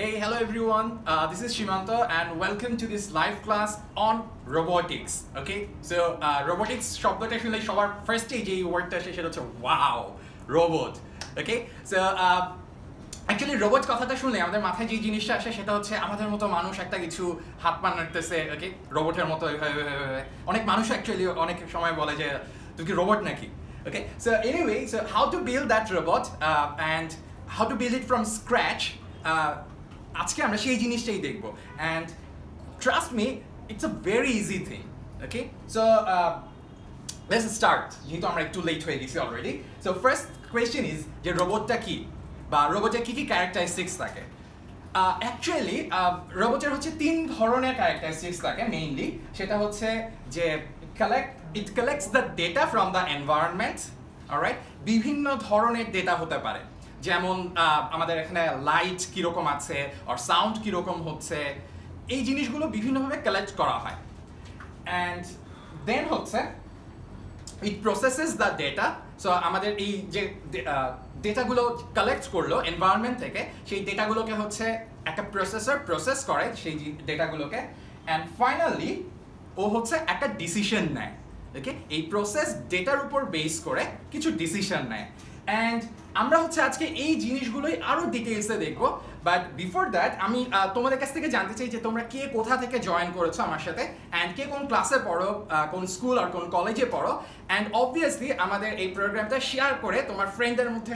Hey, hello everyone. Uh, this is Shimanta and welcome to this live class on robotics. Okay, so uh, robotics শব্দটা শুনলে সবার ফার্স্টে যে ওয়ার্ডটা আসে সেটা হচ্ছে wow robot okay so actually robot কথাটা শুনলে আমাদের মাথায় যে জিনিসটা আসে সেটা হচ্ছে আমাদের মতো মানুষ একটা কিছু হাত পা নাড়তেছে ওকে রোবটের মতো এভাবে এভাবে, এভাবে। অনেক মানুষ অ্যাকচুয়ালি অনেক সময় বলে যে তুই কি রোবট নাকি okay so anyway so how to build that robot and how to build it from scratch আজকে আমরা সেই জিনিসটাই দেখব। And trust me it's a very easy thing okay so let's start যেহেতু আমরা একটু লেট হয়ে গেছি already so first question is যে রোবটটা কি? বা রোবটের কি কি ক্যারেক্টারিস্টিক্স থাকে? অ্যাকচুয়ালি রোবটের হচ্ছে তিন ধরনের ক্যারেক্টারিস্টিক্স থাকে মেইনলি সেটা হচ্ছে যে collect it collects the data from the environment alright বিভিন্ন ধরনের ডেটা হতে পারে। যেমন আমাদের এখানে লাইট কীরকম আছে আর সাউন্ড কীরকম হচ্ছে, এই জিনিসগুলো বিভিন্নভাবে কালেক্ট করা হয়। অ্যান্ড দেন হচ্ছে it processes the data so আমাদের এই যে ডেটাগুলো কালেক্ট করল এনভায়রনমেন্ট থেকে, সেই ডেটাগুলোকে হচ্ছে একটা প্রসেসর প্রসেস করে সেই ডেটাগুলোকে অ্যান্ড ফাইনালি ও হচ্ছে একটা ডিসিশন নেয়। ওকে এই প্রসেস ডেটার উপর বেস করে কিছু ডিসিশন নেয়। অ্যান্ড আমরা হচ্ছে আজকে এই জিনিসগুলোই আরও ডিটেলসে দেখব। বাট বিফোর দ্যাট আমি তোমাদের কাছ থেকে জানতে চাই যে তোমরা কে কোথা থেকে জয়েন করেছ আমার সাথে অ্যান্ড কে কোন ক্লাসে পড়ো কোন স্কুল আর কোন কলেজে পড়ো। অ্যান্ড অবভিয়াসলি আমাদের এই প্রোগ্রামটা শেয়ার করে তোমার ফ্রেন্ডদের মধ্যে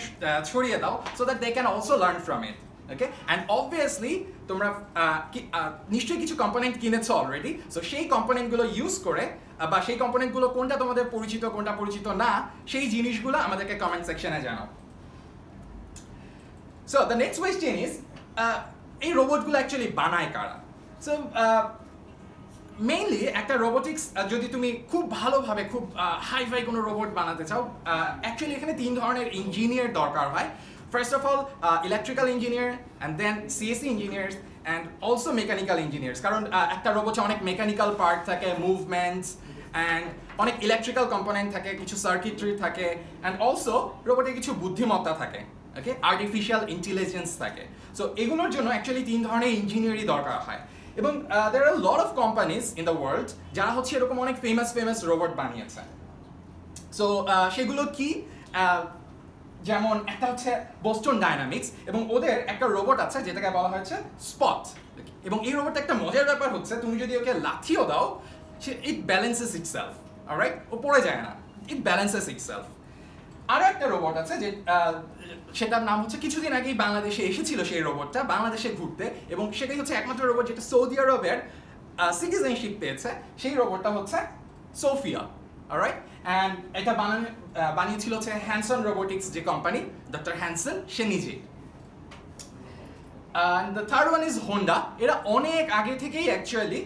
ছড়িয়ে দাও so that they can also learn from it okay and obviously তোমরা নিশ্চয়ই কিছু কম্পোনেন্ট কিনেছো অলরেডি সো সেই কম্পোনেন্টগুলো ইউজ করে বা সেই কম্পোনেন্টগুলো কোনটা তোমাদের পরিচিত, কোনটা পরিচিত না, সেই জিনিসগুলো আমাদেরকে কমেন্ট সেকশনে জানাও। So the next question is এই রোবটগুলো অ্যাকচুয়ালি বানায় কারা? সো মেইনলি একটা রোবোটিক্স যদি তুমি খুব ভালোভাবে, খুব হাই ফাই কোনো রোবট বানাতে চাও অ্যাকচুয়ালি এখানে তিন ধরনের ইঞ্জিনিয়ার দরকার হয়। First of all electrical engineer and then CSC engineers and also mechanical engineers কারণ uh, একটা রোবটে অনেক মেকানিক্যাল পার্ট থাকে মুভমেন্টস অ্যান্ড অনেক ইলেকট্রিক্যাল কম্পোনেন্ট থাকে কিছু সার্কিটরি থাকে অ্যান্ড অলসো রোবটে কিছু বুদ্ধিমত্তা থাকে ওকে আর্টিফিশিয়াল ইন্টেলিজেন্স থাকে। সো এগুলোর জন্য অ্যাকচুয়ালি তিন ধরনের ইঞ্জিনিয়ারই দরকার হয়। এবং there are lot of companies in the world যারা হচ্ছে এরকম অনেক ফেমাস ফেমাস রোবট বানিয়েছে। সো সেগুলো কি? যেমন একটা হচ্ছে বোস্টন ডাইনামিক্স এবং ওদের একটা রোবট আছে যেটাকে বলা হয়েছে স্পট এবং এই রোবটটা একটা মজার ব্যাপার হচ্ছে, তুমি যদি ওকে লাথিও দাও, সে it balances itself right ও পড়ে যায় না ইট ব্যালেন্সেস ইট সেলফ আরও একটা রোবট আছে যে সেটার নাম হচ্ছে কিছুদিন আগেই বাংলাদেশে এসেছিল সেই রোবটটা বাংলাদেশে ঘুরতে, এবং সেটাই হচ্ছে একমাত্র রোবট যেটা সৌদি আরবের সিটিজেনশিপ পেয়েছে। সেই রোবটটা হচ্ছে সোফিয়া রাইট অ্যান্ড এটা বানানো বানিয়েছিল হচ্ছে হ্যানসন রোবোটিক্স যে কোম্পানি ডক্টর হ্যানসন সে নিজেই and the third one is Honda এরা অনেক আগে থেকেই অ্যাকচুয়ালি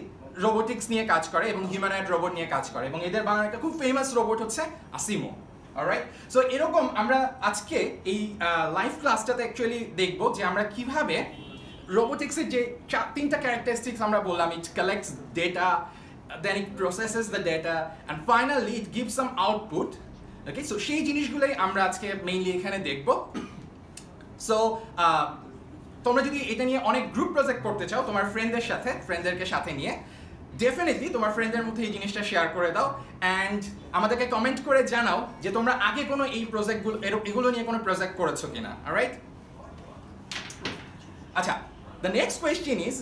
রোবোটিক্স নিয়ে কাজ করে এবং হিউম্যানয়েড রোবট নিয়ে কাজ করে এবং এদের বানানো একটা খুব ফেমাস রোবট হচ্ছে আসিমো অলরাইট সো এরকম আমরা আজকে এই লাইভ ক্লাসটাতে অ্যাকচুয়ালি দেখব যে আমরা কীভাবে রোবোটিক্সের যে তিনটা ক্যারেক্টারিস্টিক্স আমরা বললাম it collects data then it processes the data and finally it give some output okay so সেই জিনিসগুলোই আমরা আজকে মেইনলি এখানে দেখব। সো তোমরা যদি এটা নিয়ে অনেক গ্রুপ প্রজেক্ট করতে চাও, তোমার ফ্রেন্ডদের সাথে ফ্রেন্ডদেরকে সাথে নিয়ে ডেফিনেটলি তোমার ফ্রেন্ডদের মধ্যে এই জিনিসটা শেয়ার করে দাও অ্যান্ড আমাদেরকে কমেন্ট করে জানাও যে তোমরা আগে কোনো এই প্রজেক্টগুলো এগুলো নিয়ে কোনো প্রজেক্ট করেছ কিনা রাইট আচ্ছা দ্য নেক্সট কোয়েশ্চেন ইজ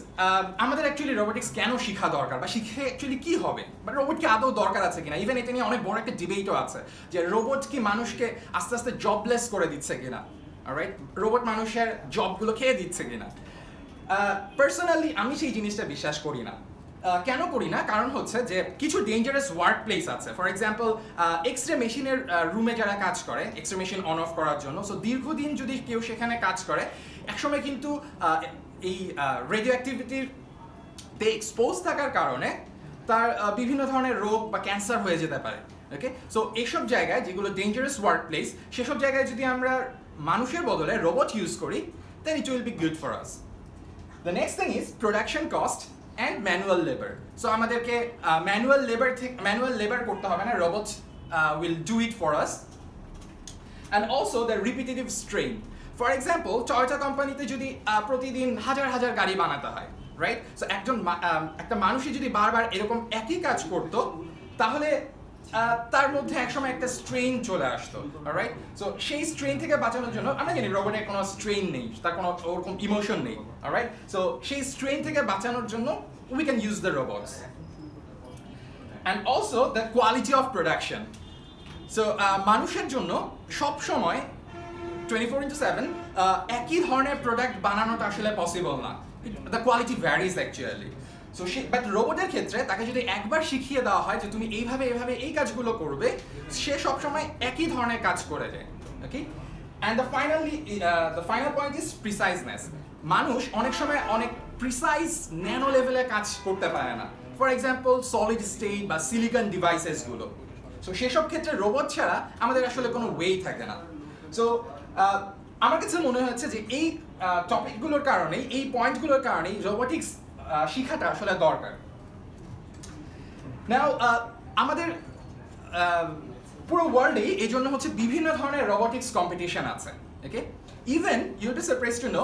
আমাদের অ্যাকচুয়ালি রোবোটিক্স কেন শেখা দরকার? বা শিখে অ্যাকচুয়ালি কি হবে? বা রোবট কি আদৌ দরকার আছে কিনা? ইভেন এটা নিয়ে অনেক বড় একটা ডিবেটও আছে যে রোবট কি মানুষকে আস্তে আস্তে জবলেস করে দিচ্ছে কিনা? রাইট রোবট মানুষের জবগুলো খেয়ে দিচ্ছে কিনা? পার্সোনালি আমি সেই জিনিসটা বিশ্বাস করি না। আহ, কেন করি না? কারণ হচ্ছে যে কিছু ডেঞ্জারাস ওয়ার্ক প্লেস আছে ফর এক্সাম্পল এক্স রে মেশিনের রুমে যারা কাজ করে X ray machine on of করার জন্য সো দীর্ঘদিন যদি কেউ সেখানে কাজ করে একসময় কিন্তু আহ, এই রেডিও অ্যাক্টিভিটির তে এক্সপোজ থাকার কারণে তার বিভিন্ন ধরনের রোগ বা ক্যান্সার হয়ে যেতে পারে ওকে সো এইসব জায়গায় যেগুলো ডেঞ্জারাস ওয়ার্ক প্লেস সেসব জায়গায় যদি আমরা মানুষের বদলে রোবট ইউজ করি then it will be good for us the next thing is production cost and manual labour so আমাদেরকে ম্যানুয়াল লেবার থেকে ম্যানুয়াল লেবার করতে হবে না robot will do it for us and also the repetitive strain for example Toyota কোম্পানিতে যদি প্রতিদিন হাজার হাজার গাড়ি বানাতে হয় রাইট সো একজন একটা মানুষই যদি বারবার এরকম একই কাজ করতো, তাহলে তার মধ্যে একসময় একটা স্ট্রেন চলে আসতো রাইট সো সেই স্ট্রেন থেকে বাঁচানোর জন্য, আমরা জানি রোবটের কোনো স্ট্রেন নেই, তার কোনো ওরকম ইমোশন নেই রাইট সো সেই স্ট্রেন থেকে বাঁচানোর জন্য we can use the robots and also the quality of production so মানুষের জন্য সব সময় টোয়েন্টি ফোর ইন্টু সেভেন একই ধরনের প্রোডাক্ট বানানোটা আসলে পসিবল না। The quality varies actually so say but রোবটের ক্ষেত্রে তাকে যদি একবার শিখিয়ে দেওয়া হয় যে তুমি এইভাবে এইভাবে এই কাজগুলো করবে, সে সবসময় একই ধরনের কাজ করে যায় okay and the finally the final point is preciseness মানুষ অনেক সময় অনেক প্রিসাইজ ন্যানো লেভেলে কাজ করতে পারে না। ফর এক্সাম্পল সলিড স্টেট বা সিলিকন ডিভাইসেসগুলো সো সেসব ক্ষেত্রে রোবট ছাড়া আমাদের আসলে কোনো ওয়েই থাকে না। সো আমার কাছে মনে হচ্ছে যে এই টপিকগুলোর কারণেই, এই পয়েন্টগুলোর কারণেই রোবোটিক্স শিখাটা আসলে দরকার। নাও আমাদের পুরো ওয়ার্ল্ডেই এই জন্য হচ্ছে বিভিন্ন ধরনের রোবোটিক্স কম্পিটিশন আছে okay even you be surprise to know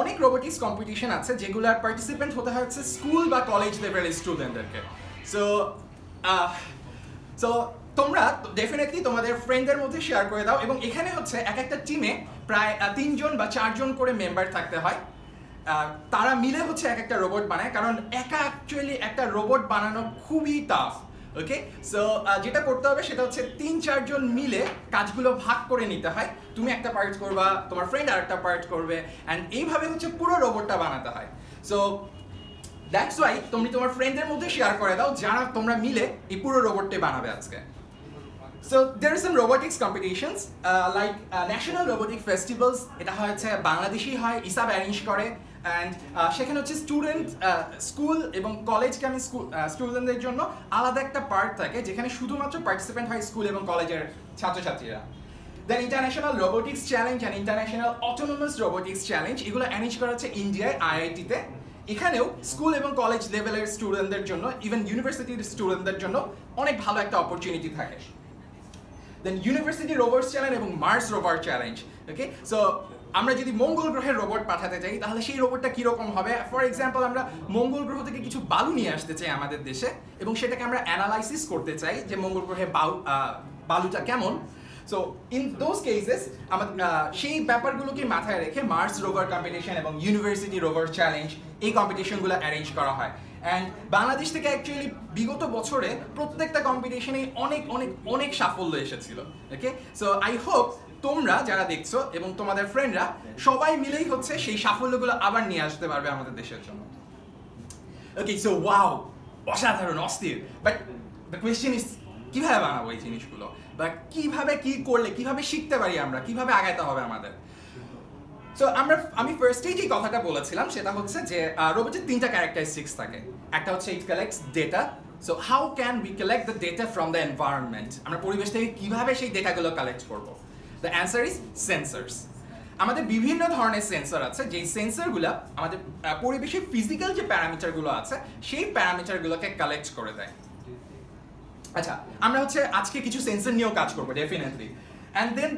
অনেক রোবোটিক্স কম্পিটিশন আছে যেগুলোর পার্টিসিপেন্ট হতে হচ্ছে স্কুল বা কলেজ লেভেলের স্টুডেন্টদেরকে সো সো তোমরা ডেফিনেটলি তোমাদের ফ্রেন্ডদের মধ্যে শেয়ার করে দাও এবং এখানে হচ্ছে এক একটা টিমে প্রায় তিনজন বা চারজন করে মেম্বার থাকতে হয়। তারা মিলে হচ্ছে এক একটা রোবট বানায়, কারণ একা অ্যাকচুয়ালি একটা রোবট বানানো খুবই টাফ ওকে সো যেটা করতে হবে সেটা হচ্ছে তিন, চারজন মিলে কাজগুলো ভাগ করে নিতে হয়। তুমি একটা পার্ট করবা, তোমার ফ্রেন্ড আর একটা পার্ট করবে অ্যান্ড এইভাবে হচ্ছে পুরো রোবটটা বানাতে হয়। সো দ্যাটস ওয়াই তুমি তোমার ফ্রেন্ডদের মধ্যে শেয়ার করে দাও, যারা তোমরা মিলে এই পুরো রোবটটি বানাবে আজকে। So there are some robotics competitions like national robotic festivals এটা হচ্ছে বাংলাদেশি হয় ইসাব অ্যারেঞ্জ করে অ্যান্ড সেখানে হচ্ছে স্টুডেন্ট স্কুল এবং কলেজকে আমি স্কুল স্টুডেন্টদের জন্য আলাদা একটা পার্ট থাকে, যেখানে শুধুমাত্র পার্টিসিপেন্ট হয় স্কুল এবং কলেজের ছাত্রছাত্রীরা। Then international robotics challenge and international autonomous robotics challenge এগুলো অ্যারেঞ্জ করা হচ্ছে ইন্ডিয়ায় আইআইটিতে এখানেও স্কুল এবং কলেজ লেভেলের স্টুডেন্টদের জন্য ইভেন ইউনিভার্সিটির স্টুডেন্টদের জন্য অনেক ভালো একটা অপরচুনিটি থাকে। দেন ইউনিভার্সিটি রোবটস চ্যালেঞ্জ এবং Mars rover challenge okay so আমরা যদি মঙ্গল গ্রহের রোবট পাঠাতে চাই, তাহলে সেই রোবটটা কীরকম হবে? ফর এক্সাম্পল আমরা মঙ্গল গ্রহ থেকে কিছু বালু নিয়ে আসতে চাই আমাদের দেশে এবং সেটাকে আমরা অ্যানালাইসিস করতে চাই যে মঙ্গল গ্রহে বালুটা কেমন। সো ইন দোজ কেসেস আমাদের সেই ব্যাপারগুলোকে মাথায় রেখে মার্স রোভার কম্পিটিশন এবং ইউনিভার্সিটি রোভার চ্যালেঞ্জ এই কম্পিটিশনগুলো অ্যারেঞ্জ করা হয়। অ্যান্ড বাংলাদেশ থেকে অ্যাকচুয়ালি বিগত বছরে প্রত্যেকটা কম্পিটিশনে অনেক অনেক অনেক সাফল্য এসেছিল ওকে সো আই হোপ তোমরা যারা দেখছ এবং তোমাদের ফ্রেন্ডরা সবাই মিলেই হচ্ছে সেই সাফল্যগুলো আবার নিয়ে আসতে পারবে আমাদের দেশের জন্য। ওকে সো ওয়াও অসাধারণ, অস্থির। বাট দ্য কোয়েশ্চেন ইজ কীভাবে বানাবো এই জিনিসগুলো? বা কীভাবে কি করলে, কীভাবে শিখতে পারি আমরা? কীভাবে আগাইতে হবে আমাদের? সো আমরা, আমি ফার্স্টেই যে কথাটা বলেছিলাম, সেটা হচ্ছে যে রোবটের তিনটা ক্যারেক্টারিস্টিক্স থাকে। একটা হচ্ছে it collects data so how can we collect the data from the environment আমরা পরিবেশ থেকে কীভাবে সেই ডেটাগুলো কালেক্ট করব? দ্য অ্যান্সার ইজ সেন্সার্স আমাদের বিভিন্ন ধরনের সেন্সর আছে, যেই সেন্সরগুলো আমাদের পরিবেশের ফিজিক্যাল যে প্যারামিটারগুলো আছে, সেই প্যারামিটারগুলোকে কালেক্ট করে দেয়। আচ্ছা আমরা হচ্ছে আজকে কিছু সেন্সর নিয়েও কাজ করব ডেফিনেটলি অ্যান্ড দেন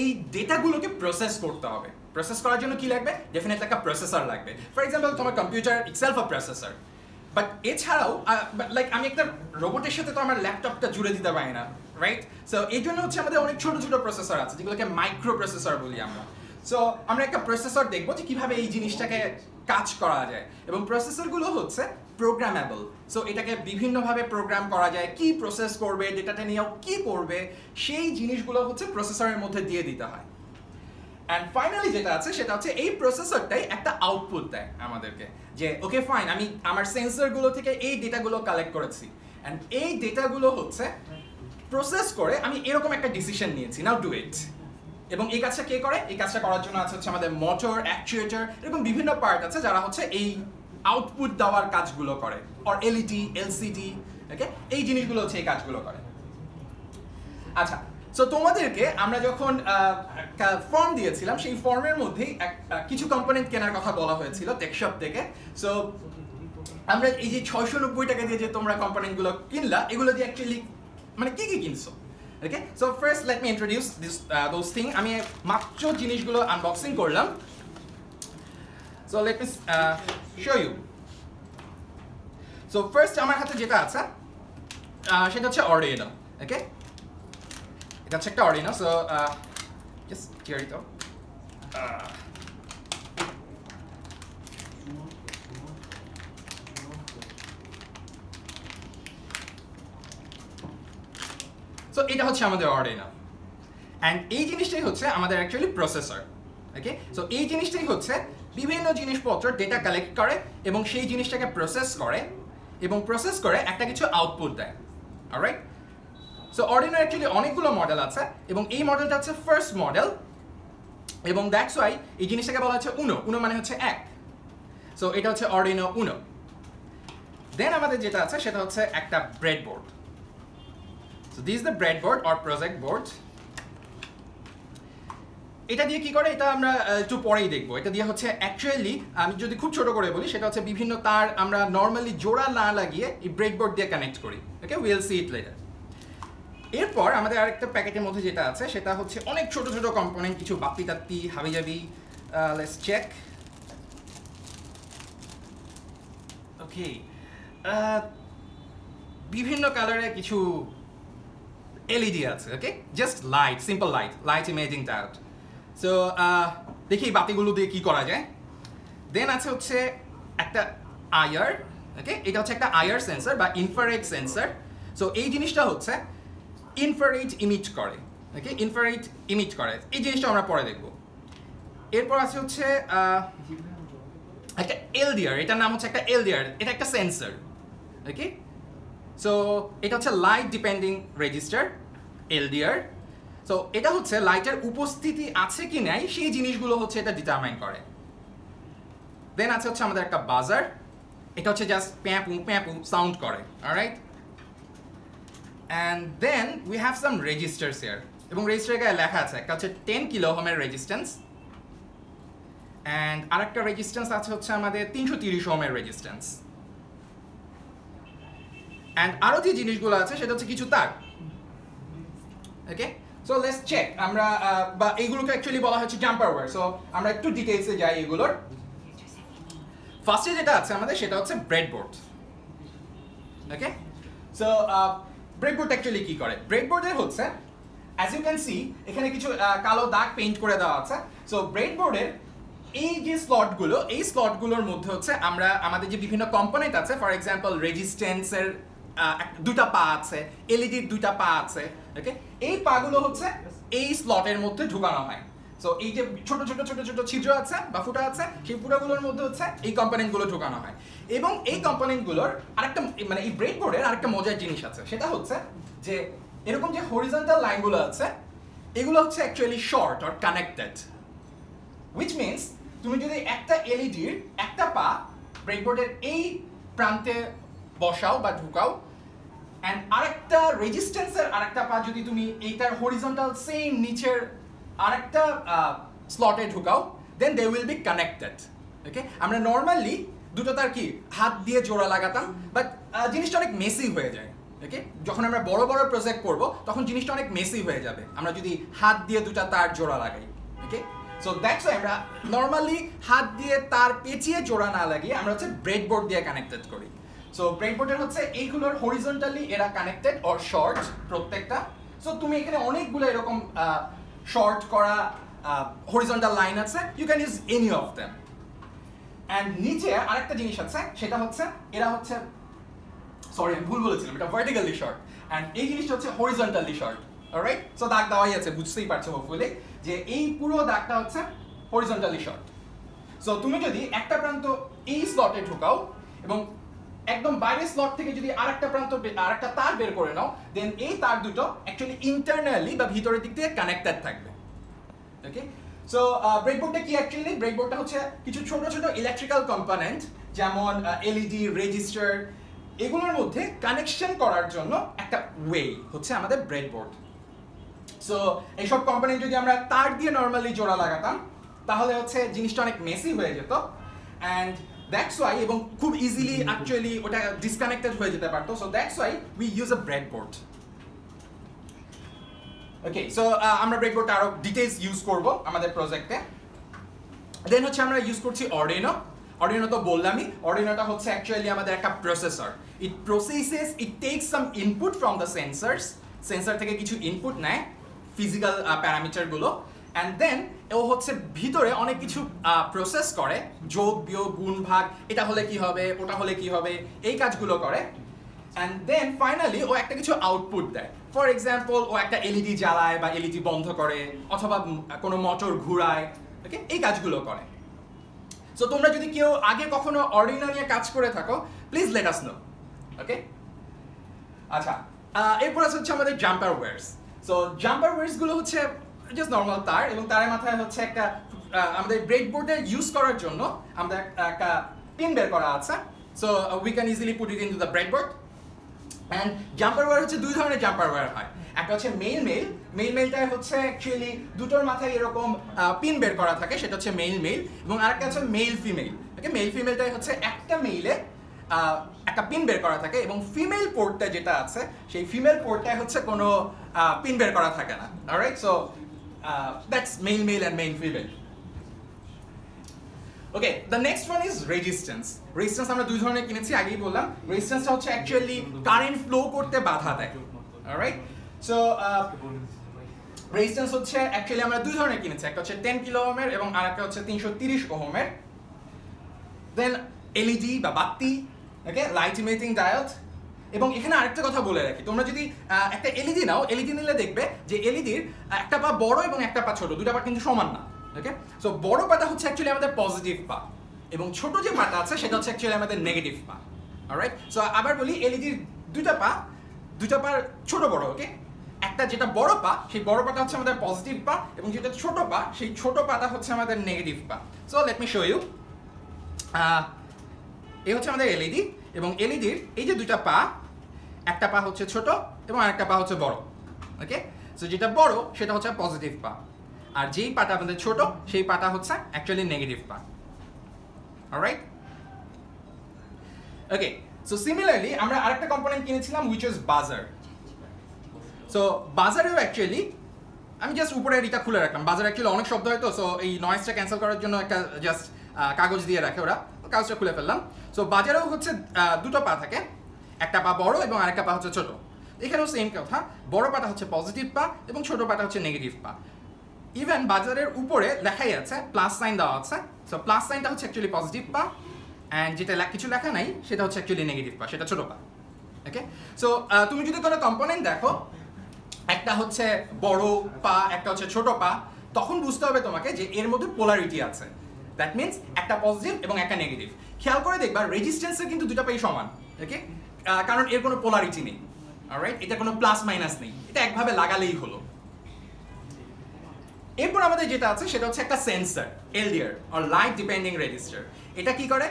এই ডেটাগুলোকে প্রসেস করতে হবে। প্রসেস করার জন্য কি লাগবে? ডেফিনেটলি একটা প্রসেসর লাগবে। ফর এক্সাম্পল তোমার computer itself a processor but এছাড়াও লাইক আমি একটা রোবটের সাথে তো আমার ল্যাপটপটা জুড়ে দিতে পারি না রাইট সো এই জন্য হচ্ছে আমাদের অনেক ছোট ছোট প্রসেসর আছে, যেগুলোকে মাইক্রো প্রসেসর বলি আমরা। সো আমরা একটা প্রসেসর দেখব যে কীভাবে এই জিনিসটাকে কাজ করা যায়। এবং প্রসেসরগুলো হচ্ছে প্রোগ্রামেবল সো এটাকে বিভিন্নভাবে প্রোগ্রাম করা যায়, কি প্রসেস করবে ডেটাটা নিয়েও কি করবে, সেই জিনিসগুলো হচ্ছে প্রসেসরের মধ্যে দিয়ে দিতে হয়। অ্যান্ড ফাইনালি যেটা আছে, সেটা হচ্ছে এই প্রসেসরটাই একটা আউটপুট দেয় আমাদেরকে। যে ওকে ফাইন আমি আমার সেন্সরগুলো থেকে এই ডেটাগুলো কালেক্ট করেছি। অ্যান্ড এই ডেটাগুলো হচ্ছে প্রসেস করে আমি এরকম একটা ডিসিশন নিয়েছি। নাও ডু ইট এবং এই কাজটা কে করে? এই কাজটা করার জন্য আছে হচ্ছে আমাদের মোটর অ্যাকচুয়েটার এরকম বিভিন্ন পার্ট আছে যারা হচ্ছে এই আউটপুট দেওয়ার কাজগুলো করে। অর এলইডি এলসিডি ওকে এই জিনিসগুলো হচ্ছে এই কাজগুলো করে। আচ্ছা সো তোমাদেরকে আমরা যখন ফর্ম দিয়েছিলাম, সেই ফর্মের মধ্যেই কিছু কম্পোনেন্ট কেনার কথা বলা হয়েছিল টেকশপ থেকে। সো আমরা এই যে ছয়শো নব্বই টাকা দিয়ে যে তোমরা কম্পোনেন্টগুলো কিনলা, এগুলো দিয়ে অ্যাকচুয়ালি মানে কি কি কিনছো? Okay so first let me introduce this those thing আমি মাত্র জিনিসগুলো আনবক্সিং করলাম। So let me show you so first আমার হাতে যেটা আছে সেটা হচ্ছে অর্ডিনো ওকে এটা হচ্ছে একটা Arduino so just tear it so এটা হচ্ছে আমাদের অর্ডিনো অ্যান্ড এই জিনিসটাই হচ্ছে আমাদের অ্যাকচুয়ালি প্রসেসর ওকে সো এই জিনিসটাই হচ্ছে বিভিন্ন জিনিসপত্র ডেটা কালেক্ট করে এবং সেই জিনিসটাকে প্রসেস করে এবং প্রসেস করে একটা কিছু আউটপুট দেয় রাইট সো অর্ডিনো অ্যাকচুয়ালি অনেকগুলো মডেল আছে এবং এই মডেলটা হচ্ছে ফার্স্ট মডেল এবং দ্যাটস ওয়াই এই জিনিসটাকে বলা হচ্ছে উনো উনো মানে হচ্ছে এক। সো এটা হচ্ছে অর্ডিনো উনো দেন আমাদের যেটা আছে সেটা হচ্ছে একটা bread board so this the bread board or project board এটা দিয়ে কি করে? এটা আমরা একটু পরেই দেখব। এটা দিয়ে হচ্ছে অ্যাকচুয়ালি আমি যদি খুব ছোট করে বলি, সেটা হচ্ছে বিভিন্ন তার আমরা নর্মালি জোড়া না লাগিয়ে এই ব্রেডবোর্ড দিয়ে কানেক্ট করি। Okay will see it later এরপর আমাদের আরেকটা প্যাকেটের মধ্যে যেটা আছে সেটা হচ্ছে অনেক ছোট ছোট কম্পোনেন্ট কিছু বাপ্তি তাপ্তি হাবি জাবি লেটস চেক ওকে বিভিন্ন কালারের কিছু এলইডি আছে okay just light simple light light imaging diode so দেখি বাতিগুলো দিয়ে কি করা যায়। দেন আছে হচ্ছে একটা আয়ার ওকে এটা হচ্ছে একটা আয়ার সেন্সার বা ইনফারেট সেন্সার সো এই জিনিসটা হচ্ছে ইনফারেট ইমিট করে ওকে ইনফারেট ইমিট করে। এই জিনিসটা আমরা পরে দেখব। এরপর আছে হচ্ছে একটা এলডিআর এটার নাম হচ্ছে একটা এলডিআর এটা একটা সেন্সর ওকে সো এটা হচ্ছে light depending resistor LDR so এটা হচ্ছে লাইটের উপস্থিতি আছে কি নাই, সেই জিনিসগুলো হচ্ছে এটা ডিটারমাইন করে। দেন আছে হচ্ছে আমাদের একটা বাজার এটা হচ্ছে জাস্ট প্যাপু প্যাপু সাউন্ড করে right and then we have some resistors here এবং রেজিস্টার গায়ে লেখা আছে। একটা হচ্ছে টেন কিলো হোমের রেজিস্ট্যান্স অ্যান্ড আরেকটা রেজিস্ট্যান্স আছে হচ্ছে আমাদের তিনশো তিরিশ হোমের রেজিস্ট্যান্স অ্যান্ড আরও যে জিনিসগুলো আছে, সেটা হচ্ছে কিছু তার। ওকে সো লেটস চেক আমরা বা এইগুলোকে অ্যাকচুয়ালি বলা হচ্ছে জাম্পার ওয়ার সো আমরা একটু ডিটেলসে যাই এগুলোর। ফার্স্টে যেটা আছে আমাদের, সেটা হচ্ছে breadboard okay so breadboard actually কি করে? ব্রেডবোর্ডের হচ্ছে অ্যাজ ইউ ক্যান সি এখানে কিছু কালো দাগ পেইন্ট করে দেওয়া আছে। সো ব্রেডবোর্ডের এই যে স্লটগুলো এই স্লটগুলোর মধ্যে হচ্ছে আমরা আমাদের যে বিভিন্ন কম্পোনেন্ট আছে ফর এক্সাম্পল রেজিস্ট্যান্সের দুটা পা আছে এলইডির দুইটা পা আছে ওকে এই পাগুলো হচ্ছে এই স্লটের মধ্যে ঢুকানো হয়। সো এই যে ছোট ছোট ছোট ছোট ছিদ্র আছে বা ফুটা আছে, সেই ফুটাগুলোর মধ্যে হচ্ছে এই কম্পোনেন্টগুলো ঢুকানো হয়। এবং এই কম্পোনেন্টগুলোর আরেকটা মানে এই ব্রেড বোর্ডের আরেকটা মজার জিনিস আছে। সেটা হচ্ছে যে এরকম যে হরিজন্টাল লাইনগুলো আছে, এগুলো হচ্ছে actually short or connected which means তুমি যদি একটা এলইডির একটা পা ব্রেডবোর্ডের এই প্রান্তে বসাও বা ঢুকাও অ্যান্ড আরেকটা রেজিস্ট্যান্সের আরেকটা পা যদি তুমি এইটার হরিজন্টাল সেম নিচের আরেকটা স্লটে ঢুকাও then they will be connected okay আমরা নর্মালি দুটো তার কি, হাত দিয়ে জোড়া লাগাতাম বাট জিনিসটা অনেক মেসি হয়ে যায় ওকে যখন আমরা বড় বড় প্রজেক্ট করব, তখন জিনিসটা অনেক মেসি হয়ে যাবে। আমরা যদি হাত দিয়ে দুটা তার জোড়া লাগাই ওকে সো দ্যাটস আমরা নর্মালি হাত দিয়ে তার পেঁচিয়ে জোড়া না লাগিয়ে আমরা হচ্ছে ব্রেডবোর্ড দিয়ে কানেক্টেড করি। সো ব্রেডবোর্ডের হচ্ছে এইগুলোর হরিজন্টালি এরা কানেক্টেড অর শর্ট প্রত্যেকটা। সো তুমি এখানে অনেকগুলো এরকম শর্ট করা হরিজন্টাল লাইন আছে you can use any of them and নিচে আরেকটা জিনিস আছে, সেটা হচ্ছে, এরা হচ্ছে সরি আমি ভুল বলেছিলাম, এটা ভার্টিক্যালি শর্ট অ্যান্ড এই জিনিসটা হচ্ছে হরিজন্টালি শর্ট রাইট সো দাগ দেওয়াই আছে, বুঝতেই পারছ হোপফুলি যে এই পুরো দাগটা হচ্ছে হরিজন্টালি শর্ট সো তুমি যদি একটা প্রান্ত এই স্লটে ঢুকাও, এবং একদম বাইরের স্লট থেকে যদি আরেকটা প্রান্ত আরেকটা তার বের করে নাও দেন এই তার দুটো অ্যাকচুয়ালি ইন্টারনালি বা ভিতরের দিক থেকে কানেক্টেড থাকবে। ওকে সো ব্রেকবোর্ডটা কি অ্যাকচুয়ালি ব্রেকবোর্ডটা হচ্ছে কিছু ছোট ছোট ইলেকট্রিক্যাল কম্পোনেন্ট যেমন এলইডি রেজিস্টার এগুলোর মধ্যে কানেকশন করার জন্য একটা ওয়ে হচ্ছে আমাদের ব্রেডবোর্ড সো এইসব কম্পোনেন্ট যদি আমরা তার দিয়ে নর্মালি জোড়া লাগাতাম, তাহলে হচ্ছে জিনিসটা অনেক মেসি হয়ে যেত। অ্যান্ড দ্যাটস ওয়াই এবং খুব ইজিলি অ্যাকচুয়ালি ওটা ডিসকানেক্টেড হয়ে যেতে পারতো। So that's why we use a breadboard okay so আমরা ব্রেডবোর্ডটা আরও ডিটেলস ইউজ করব আমাদের প্রজেক্টে দেন হচ্ছে আমরা ইউজ করছি অর্ডিনো অর্ডিনো তো বললামই অর্ডিনোটা হচ্ছে অ্যাকচুয়ালি আমাদের একটা processor it processes it take some input from the sensors sensor থেকে কিছু ইনপুট নেয় ফিজিক্যাল প্যারামিটারগুলো অ্যান্ড দেন ও হচ্ছে ভিতরে অনেক কিছু প্রসেস করে। যোগ, বিয়োগ, গুণ, ভাগ, এটা হলে কি হবে, ওটা হলে কি হবে, এই কাজগুলো করে। অ্যান্ড দেন ফাইনালি ও একটা কিছু আউটপুট দেয়। ফর এক্সাম্পল ও একটা এলইডি জ্বালায় বা এলইডি বন্ধ করে, অথবা কোনো মোটর ঘুরায় ওকে এই কাজগুলো করে। সো তোমরা যদি কেউ আগে কখনো অর্ডিনো নিয়ে কাজ করে থাকো please let us know okay আচ্ছা এরপর আছে হচ্ছে আমাদের জাম্পার ওয়ার্স সো জাম্পার ওয়ার্সগুলো হচ্ছে জাস্ট নর্মাল তার এবং তারের মাথায় হচ্ছে একটা আমাদের ব্রেড বোর্ডে ইউজ করার জন্য আমাদের একটা পিন বের করা আছে। So we can easily put it into the breadboard and jumper wire হচ্ছে দুই ধরনের জাম্পার ওয়ার হয়। একটা হচ্ছে মেইল মেইল মেইল মেইলটায় হচ্ছে অ্যাকচুয়ালি দুটোর মাথায় এরকম পিন বের করা থাকে, সেটা হচ্ছে মেইল মেইল এবং আরেকটা হচ্ছে মেইল ফিমেল ওকে মেইল ফিমেলটাই হচ্ছে একটা মেইলে একটা পিন বের করা থাকে এবং ফিমেল পোর্টটা যেটা আছে, সেই ফিমেল পোর্টটায় হচ্ছে কোনো পিন বের করা থাকে না। Right so that's male male and male female okay the next one is resistance resistance আমরা দুই ধরনের কিনেছি, আগেই বললাম। রেজিস্ট্যান্সটা হচ্ছে অ্যাকচুয়ালি কারেন্ট ফ্লো করতে বাধা দেয়। রাইট সো রেজিস্ট্যান্স হচ্ছে অ্যাকচুয়ালি আমরা দুই ধরনের কিনেছি। একটা হচ্ছে টেন কিলো ওহমের এবং আরেকটা হচ্ছে তিনশো তিরিশ ওহমের দেন এলইডি বা বাতি ওকে লাইট ইমেটিং ডায়োড এবং এখানে আরেকটা কথা বলে রাখি। তোমরা যদি একটা এলইডি নাও এলইডি নিলে দেখবে যে এলইডির একটা পা বড় এবং একটা পা ছোট দুটা পা কিন্তু সমান না ওকে সো বড় পাটা হচ্ছে অ্যাকচুয়ালি আমাদের পজিটিভ পা, এবং ছোট যে পাটা আছে, সেটা হচ্ছে অ্যাকচুয়ালি আমাদের নেগেটিভ পা রাইট সো আবার বলি এলইডির দুটা পা দুটা পা ছোট বড় ওকে একটা যেটা বড় পা, সেই বড় পাটা হচ্ছে আমাদের পজিটিভ পা, এবং যেটা ছোট পা, সেই ছোট পাটা হচ্ছে আমাদের নেগেটিভ পা। So let me show you এই হচ্ছে আমাদের এলইডি এবং এলইডির এই যে দুইটা পা, একটা পা হচ্ছে ছোট এবং আরেকটা পা হচ্ছে বড়, ওকে? সো যেটা বড়, সেটা হচ্ছে পজিটিভ পা। আর যেই পাটা আমাদের ছোট, সেই পাটা হচ্ছে অ্যাকচুয়ালি নেগেটিভ পা। রাইট ওকে সো সিমিলারলি আমরা আরেকটা কম্পোনেন্ট কিনেছিলাম উইচ ইজ বাজার সো বাজারেও অ্যাকচুয়ালি আমি জাস্ট উপরে এটা খুলে রাখলাম। বাজার অ্যাকচুয়ালি অনেক শব্দ হয় তো সো এই নয়েজটা ক্যান্সেল করার জন্য একটা জাস্ট কাগজ দিয়ে রাখে ওরা। কাগজটা খুলে ফেললাম। সো বাজারেও হচ্ছে দুটো পা থাকে। একটা পা বড় এবং আরেকটা পা হচ্ছে ছোট। এখানেও সেম কথা। বড় পাটা হচ্ছে পজিটিভ পা এবং ছোট পাটা হচ্ছে নেগেটিভ পা। ইভেন বাজারের উপরে লেখাই আছে প্লাস সাইন দেওয়া আছে। সো প্লাস সাইনটা হচ্ছে অ্যাকচুয়ালি পজিটিভ পা। অ্যান্ড যেটা কিছু লেখা নাই, সেটা হচ্ছে অ্যাকচুয়ালি নেগেটিভ পা, সেটা ছোট পা। ওকে সো তুমি যদি কোনো কম্পোনেন্ট দেখো, একটা হচ্ছে বড় পা, একটা হচ্ছে ছোট পা, তখন বুঝতে হবে তোমাকে যে এর মধ্যে পোলারিটি আছে। দ্যাট মিনস একটা পজিটিভ এবং একটা নেগেটিভ খেয়াল করে দেখবা রেজিস্ট্যান্সের কিন্তু দুটা পাই সমান ওকে কারণ এর কোনো পোলারিটি নেই রাইট এটা কোনো প্লাস মাইনাস নেই। এটা একভাবে লাগালেই হলো। এরপর আমাদের যেটা আছে, সেটা হচ্ছে একটা sensor LDR or light depending resistor এটা কি করে?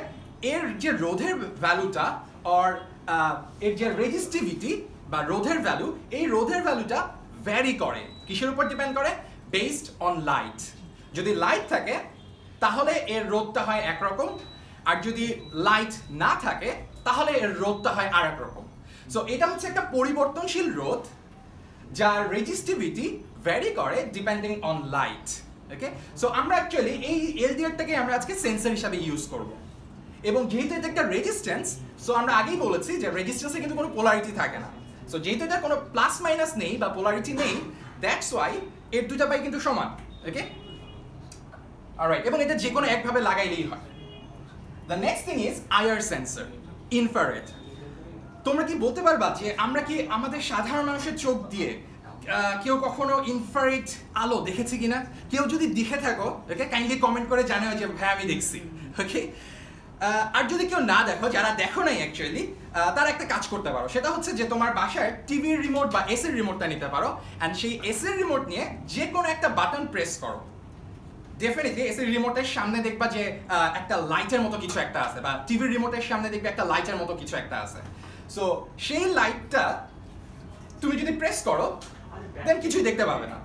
এর যে রোধের ভ্যালুটা অর এর যে রেজিস্টিভিটি বা রোধের ভ্যালু এই রোধের ভ্যালুটা ভ্যারি করে। কিসের উপর ডিপেন্ড করে? বেসড অন লাইট যদি লাইট থাকে তাহলে এর রোধটা হয় একরকম। আর যদি লাইট না থাকে, তাহলে এর রোধটা হয় আর এক রকম সো এটা হচ্ছে একটা পরিবর্তনশীল রোধ, যার রেজিস্টিভিটি ভ্যারি করে depending on light okay so আমরা অ্যাকচুয়ালি এই এলডিআরটাকে আমরা আজকে সেন্সর হিসাবে ইউজ করব। এবং যেহেতু এটা একটা রেজিস্ট্যান্স সো আমরা আগেই বলেছি যে রেজিস্ট্যান্সে কিন্তু কোনো পোলারিটি থাকে না। সো যেহেতু এটা কোনো প্লাস মাইনাস নেই বা পোলারিটি নেই দ্যাটস ওয়াই এর দুটা পাই কিন্তু সমান ওকে অলরাইট এবং এটা যে কোনো একভাবে লাগাইলেই হয়। The next thing is IR sensor infrared তোমরা কি বলতে পারবা যে আমরা কি আমাদের সাধারণ মানুষের চোখ দিয়ে কেউ কখনো ইনফ্রারেড আলো দেখেছি কিনা? কেউ যদি দেখে থাকো, ওকে কাইন্ডলি কমেন্ট করে জানাও যে, ভাই, আমি দেখছি। ওকে? আর যদি কেউ না দেখো, যারা দেখো নাই অ্যাকচুয়ালি তারা একটা কাজ করতে পারো। সেটা হচ্ছে যে তোমার বাসায় টিভির রিমোট বা এসের রিমোটটা নিতে পারো। অ্যান্ড সেই এসের রিমোট নিয়ে যে কোনো একটা বাটন প্রেস করো। ডেফিনেটলি এসের রিমোটের সামনে দেখবা যে একটা লাইটের মতো কিছু একটা আছে বা টিভির রিমোটের সামনে দেখবে একটা লাইটের মতো কিছু একটা আছে। সো সেই লাইটটা তুমি যদি প্রেস করো দেন কিছুই দেখতে পাবে না।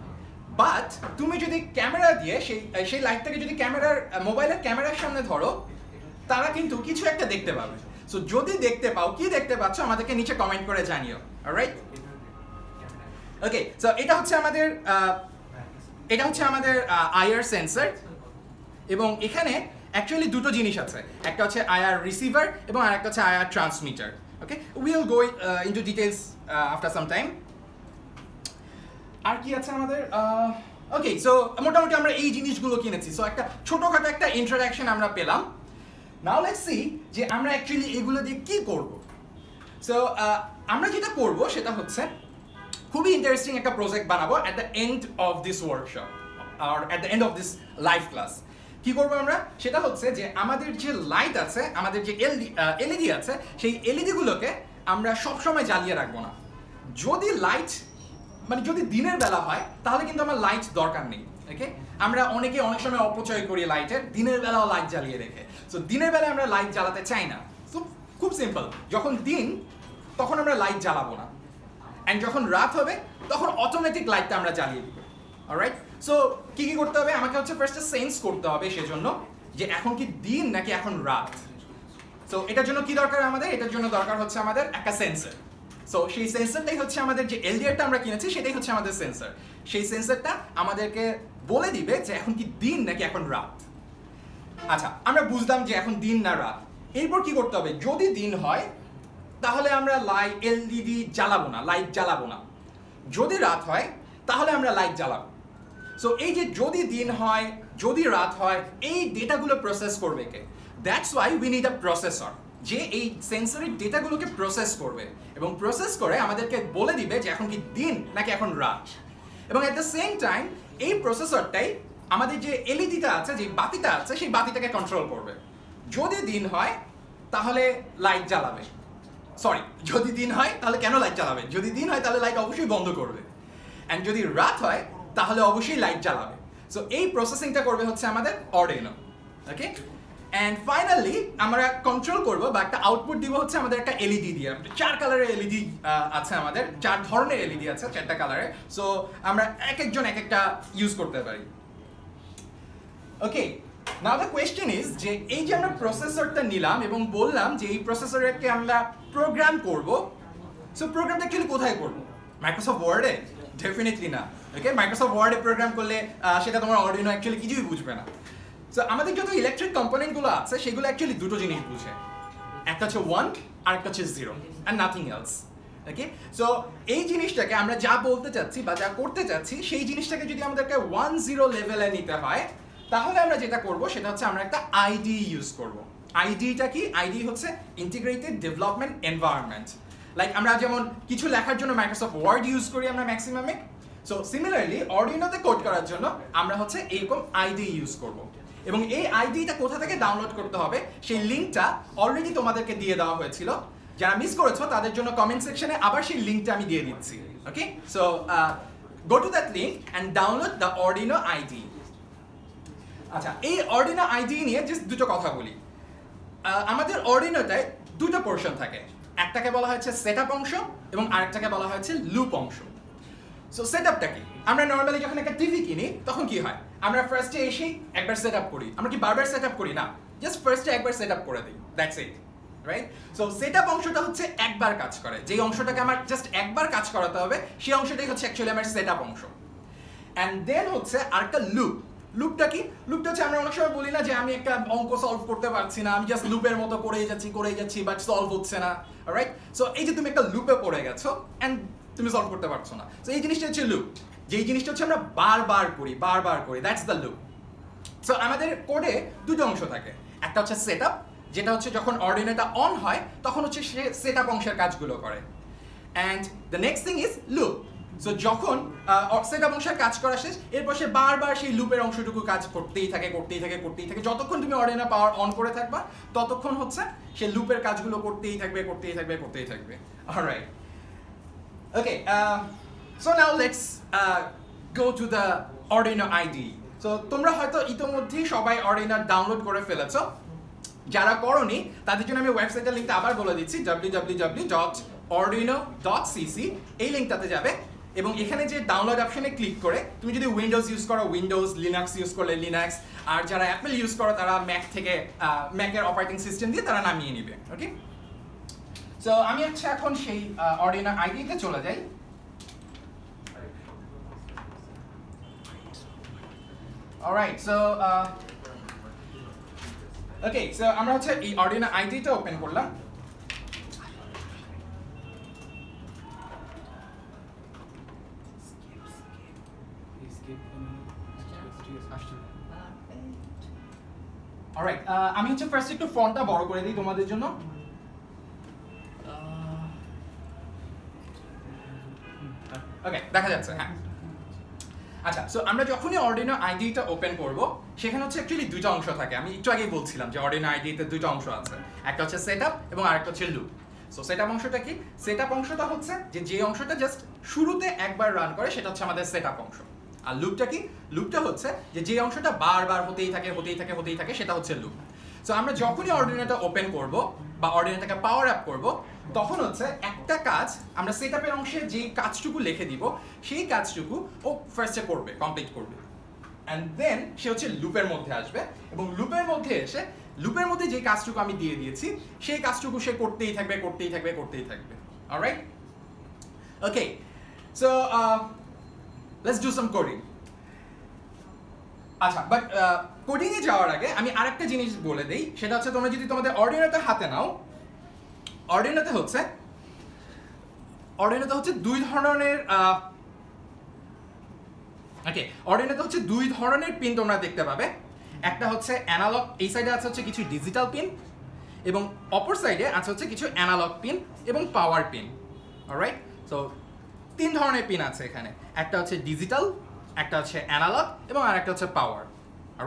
বাট তুমি যদি ক্যামেরা দিয়ে সেই সেই লাইটটাকে যদি ক্যামেরার মোবাইলের ক্যামেরার সামনে ধরো তারা কিন্তু কিছু একটা দেখতে পাবে। সো যদি দেখতে পাও কি দেখতে পাচ্ছ আমাদেরকে নিচে কমেন্ট করে জানিও রাইট ওকে সো এটা হচ্ছে আমাদের আহ, এটা হচ্ছে আমাদের আইআর সেন্সর এবং এখানে অ্যাকচুয়ালি দুটো জিনিস আছে। একটা হচ্ছে আইআর রিসিভার এবং আরেকটা হচ্ছে IR transmitter okay will go into details after some time আর কি আছে আমাদের? ওকে সো মোটামুটি আমরা এই জিনিসগুলো কিনেছি। সো একটা ছোটখাটো একটা ইন্ট্রোডাকশন আমরা পেলাম। নাও লেটস সি যে আমরা অ্যাকচুয়ালি এগুলো দিয়ে কি করব? সো আমরা যেটা করব সেটা হচ্ছে খুবই ইন্টারেস্টিং একটা প্রজেক্ট বানাবো at the end of this workshop R at the end of this live class কি করব আমরা? সেটা হচ্ছে যে আমাদের যে লাইট আছে, আমাদের যে এলডি এলইডি আছে, সেই এলইডি গুলোকে আমরা সবসময় জ্বালিয়ে রাখব না। যদি লাইট মানে যদি দিনের বেলা হয়, তাহলে কিন্তু আমার লাইট দরকার নেই ওকে আমরা অনেকে অনেক সময় অপচয় করি লাইটের দিনের বেলাও লাইট জ্বালিয়ে রেখে। সো দিনের বেলায় আমরা লাইট জ্বালাতে চাই না। সো খুব সিম্পল যখন দিন, তখন আমরা লাইট জ্বালাবো না। অ্যান্ড যখন রাত হবে, তখন অটোমেটিক লাইটটা আমরা জ্বালিয়ে দিব। অলরাইট সো কি কি করতে হবে? আমাকে হচ্ছে ফার্স্টে সেন্স করতে হবে সেজন্য যে এখন কি দিন নাকি এখন রাত। সো এটার জন্য কি দরকার আমাদের? এটার জন্য দরকার হচ্ছে আমাদের একটা সেন্সর সো সেই সেন্সরটাই হচ্ছে আমাদের যে এলডিআরটা আমরা কিনেছি, সেটাই হচ্ছে আমাদের সেন্সর সেই সেন্সরটা আমাদেরকে বলে দিবে যে এখন কি দিন নাকি এখন রাত। আচ্ছা আমরা বুঝলাম যে এখন দিন না রাত। এরপর কি করতে হবে? যদি দিন হয় তাহলে আমরা লাইট এলইডি জ্বালাবো না, লাইট জ্বালাবো না। যদি রাত হয়, তাহলে আমরা লাইট জ্বালাবো। সো এই যে যদি দিন হয়, যদি রাত হয়, এই ডেটাগুলো প্রসেস করবে কে? That's why we need a processor যে এই সেন্সরের ডেটাগুলোকে প্রসেস করবে এবং প্রসেস করে আমাদেরকে বলে দিবে যে এখন কি দিন নাকি এখন রাত। এবং অ্যাট দ্য সেম টাইম এই প্রসেসরটাই আমাদের যে এলইডিটা আছে, যে বাতিটা আছে, সেই বাতিটাকে কন্ট্রোল করবে। যদি দিন হয়, তাহলে লাইট জ্বালাবে। সরি যদি দিন হয়, তাহলে কেন লাইট জ্বালাবে? যদি দিন হয়, তাহলে লাইট অবশ্যই বন্ধ করবে। অ্যান্ড যদি রাত হয়, তাহলে অবশ্যই লাইট জ্বালাবে। সো এই প্রসেসিংটা করবে হচ্ছে আমাদের অর্ডেনো ওকে অ্যান্ড ফাইনালি আমরা কন্ট্রোল করব বা একটা আউটপুট দিব হচ্ছে আমাদের একটা এলইডি দিয়ে। চার কালারের এলইডি আছে আমাদের। চার ধরনের এলইডি আছে, চারটা কালারের সো আমরা এক একজন এক একটা ইউজ করতে পারি। Okay now the question is যে এই যে আমরা প্রসেসরটা নিলাম এবং বললাম যে এই প্রসেসরকে আমরা প্রোগ্রাম করব সো প্রোগ্রামটা অ্যাকচুয়ালি কোথায় করব? মাইক্রোসফট ওয়ার্ডে ডেফিনেটলি না। ওকে মাইক্রোসফট ওয়ার্ডে প্রোগ্রাম করলে সেটা তোমার অর্ডিনো অ্যাকচুয়ালি কিছুই বুঝবে না। সো আমাদের যত ইলেকট্রিক কম্পোনেন্টগুলো আছে, সেগুলো অ্যাকচুয়ালি দুটো জিনিস বুঝে। একটা হচ্ছে ওয়ান আর একটা হচ্ছে zero and nothing else okay so এই জিনিসটাকে আমরা যা বলতে চাচ্ছি বা যা করতে চাচ্ছি, সেই জিনিসটাকে যদি আমাদেরকে ওয়ান জিরো লেভেলে নিতে হয় তাহলে আমরা যেটা করব সেটা হচ্ছে আমরা একটা আইডি ইউজ করব। আইডিটা কি? আইডি হচ্ছে ইন্টিগ্রেটেড ডেভেলপমেন্ট এনভায়রনমেন্ট লাইক আমরা যেমন কিছু লেখার জন্য মাইক্রোসফট ওয়ার্ড ইউজ করি আমরা ম্যাক্সিমামে সো সিমিলারলি অর্ডিনোতে কোড করার জন্য আমরা হচ্ছে এরকম আইডি ইউজ করব। এবং এই আইডিটা কোথা থেকে ডাউনলোড করতে হবে? সেই লিঙ্কটা অলরেডি তোমাদেরকে দিয়ে দেওয়া হয়েছিল। যারা মিস করেছ, তাদের জন্য কমেন্ট সেকশনে আবার সেই লিঙ্কটা আমি দিয়ে দিচ্ছি। Okay so go to that link and download the Arduino IDE আচ্ছা এই অর্ডিনা আইডি নিয়ে জাস্ট দুটো কথা বলি। আমাদের অর্ডিনোটায় দুটো পোর্শন থাকে। একটাকে বলা হয়েছে সেট আপ অংশ এবং আরেকটাকে বলা হয়েছে লুপ অংশ। সো সেট আপটা কি? আমরা নর্মালি যখন একটা টিভি কিনি, তখন কি হয়? আমরা ফার্স্টে এসেই একবার সেট আপ করি। আমরা কি বারবার সেট আপ করি? না জাস্ট ফার্স্টে একবার সেট আপ করে দিই। That's it right so set up অংশটা হচ্ছে একবার কাজ করে। যেই অংশটাকে আমার জাস্ট একবার কাজ করাতে হবে, সেই অংশটাই হচ্ছে অ্যাকচুয়ালি আমার সেট আপ অংশ। অ্যান্ড দেন হচ্ছে আরেকটা লুপ লুপটা কি? লুপটা হচ্ছে আমরা অনেক সময় বলি না যে আমি একটা অঙ্ক সলভ করতে পারছি না, আমি জাস্ট লুপের মতো করেই যাচ্ছি করেই যাচ্ছি বাট সলভ হচ্ছে না রাইট সো এই যে তুমি একটা লুপে পড়ে গেছো অ্যান্ড তুমি সলভ করতে পারছ না। সো এই জিনিসটা হচ্ছে লুপ। যেই জিনিসটা হচ্ছে আমরা বারবার করি বারবার করি দ্যাটস দ্য লুপ সো আমাদের কোডে দুটো অংশ থাকে। একটা হচ্ছে সেট যেটা হচ্ছে যখন অর্ডিনেটা অন হয়, তখন হচ্ছে সে সেট আপ অংশের কাজগুলো করে। And the next thing is loop so যখন আপ অংশের কাজ করা শেষ এরপর সে বারবার সেই লুপের অংশটুকু কাজ করতেই থাকে করতেই থাকে করতেই থাকে। যতক্ষণ তুমি অর্ডিনা পাওয়ার অন করে থাকবা ততক্ষণ হচ্ছে সে লুপের কাজগুলো করতেই থাকবে করতেই থাকবে করতেই থাকবে। Alright Okay, so now let's uh, go to the Arduino IDE. তোমরা হয়তো ইতোমধ্যেই সবাই Arduino ডাউনলোড করে ফেলেছো। যারা করনি তাদের জন্য আমি ওয়েবসাইটের লিঙ্কটা আবার বলে দিচ্ছি www.arduino.cc এই লিঙ্কটাতে যাবে। এবং এখানে যে ডাউনলোড অপশানে ক্লিক করে, তুমি যদি উইন্ডোজ ইউজ করো উইন্ডোজ লিনাক্স ইউজ করলে লিনাক্স আর যারা অ্যাপেল ইউজ করো, তারা ম্যাক থেকে ম্যাকের অপারেটিং সিস্টেম দিয়ে তারা নামিয়ে নিবে ওকে সো আমি হচ্ছে এখন সেই অর্ডিনার আইডিতে চলে যাই। অলরাইট সো ওকে সো আমরা হচ্ছে এই অর্ডিনার আইডিটা ওপেন করলাম। অলরাইট আমি হচ্ছে ফার্স্ট একটু ফন্টটা বড় করে দিই তোমাদের জন্য। ওকে দেখা যাচ্ছে হ্যাঁ। আচ্ছা সো আমরা যখনই অর্ডিনো আইডিটা ওপেন করব, সেখানে হচ্ছে অ্যাকচুয়ালি দুইটা অংশ থাকে। আমি একটু আগেই বলছিলাম যে অর্ডিনো আইডিতে দুইটা অংশ আছে। একটা হচ্ছে সেট এবং আরেকটা হচ্ছে লুপ সো সেট অংশটা কি? সেট অংশটা হচ্ছে যে যে অংশটা জাস্ট শুরুতে একবার রান করে, সেটা হচ্ছে আমাদের সেট অংশ। আর লুপটা কি? লুপটা হচ্ছে যে যে অংশটা বারবার হতেই থাকে হতেই থাকে হতেই থাকে, সেটা হচ্ছে লুপ সো আমরা যখনই অর্ডিনোটা ওপেন করব বা অর্ডিনোটাকে পাওয়ার আপ করব, তখন হচ্ছে একটা কাজ আমরা সেট আপের অংশে যে কাজটুকু লিখে দিব, সেই কাজটুকু ও ফার্স্টে করবে কমপ্লিট করবে। অ্যান্ড দেন সে হচ্ছে লুপের মধ্যে আসবে এবং লুপের মধ্যে এসে লুপের মধ্যে যে কাজটুকু আমি দিয়ে দিয়েছি, সেই কাজটুকু সে করতেই থাকবে করতেই থাকবে করতেই থাকবে। Alright okay so let's do some coding আচ্ছা বাট কোডিং এ যাওয়ার আগে আমি আরেকটা জিনিস বলে দেই। সেটা হচ্ছে তোমরা যদি তোমাদের অর্ডিনোটা হাতে নাও অর্ডিনোতে হচ্ছে অর্ডিনোতে হচ্ছে দুই ধরনের ওকে অর্ডিনোতে হচ্ছে দুই ধরনের পিন তোমরা দেখতে পাবে। একটা হচ্ছে অ্যানালগ এই সাইডে আছে হচ্ছে কিছু ডিজিটাল পিন এবং অপর সাইডে আছে হচ্ছে কিছু অ্যানালগ পিন এবং পাওয়ার পিন অলরাইট সো তিন ধরনের পিন আছে এখানে। একটা হচ্ছে ডিজিটাল একটা হচ্ছে অ্যানালগ এবং আর একটা হচ্ছে power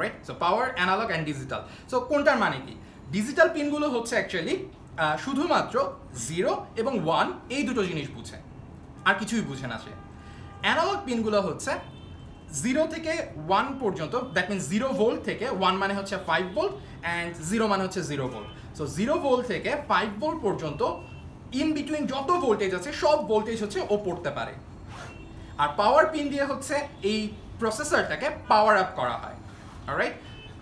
right so power analog and digital so কোনটার মানে কি? ডিজিটাল পিনগুলো হচ্ছে অ্যাকচুয়ালি শুধুমাত্র জিরো এবং ওয়ান এই দুটো জিনিস বুঝে। আর কিছুই বুঝে না সে। অ্যানালগ পিনগুলো হচ্ছে জিরো থেকে ওয়ান পর্যন্ত দ্যাট মিনস জিরো ভোল্ট থেকে ওয়ান মানে হচ্ছে ফাইভ ভোল্ট অ্যান্ড জিরো মানে হচ্ছে zero volt so zero volt থেকে ফাইভ ভোল্ট পর্যন্ত ইন বিটুইন যত ভোল্টেজ আছে, সব ভোল্টেজ হচ্ছে ও পড়তে পারে। আর পাওয়ার পিন দিয়ে হচ্ছে এই প্রসেসরটাকে পাওয়ার আপ করা হয়। রাইট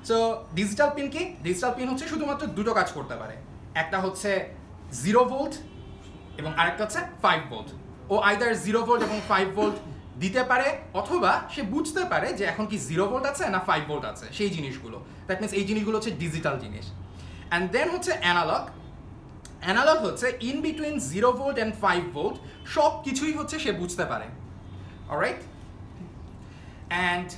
সো ডিজিটাল পিন কি? ডিজিটাল পিন হচ্ছে শুধুমাত্র দুটো কাজ করতে পারে। একটা হচ্ছে জিরো ভোল্ট এবং আরেকটা হচ্ছে ফাইভ ভোল্ট ও আইদার জিরো ভোল্ট এবং ফাইভ ভোল্ট দিতে পারে অথবা সে বুঝতে পারে যে এখন কি জিরো ভোল্ট আছে না ফাইভ ভোল্ট আছে, সেই জিনিসগুলো। দ্যাট মিনস এই জিনিসগুলো হচ্ছে ডিজিটাল জিনিস। অ্যান্ড দেন হচ্ছে অ্যানালগ অ্যানালগ হচ্ছে in between zero volt and five volt সব কিছুই হচ্ছে সে বুঝতে পারে। অলরাইট অ্যান্ড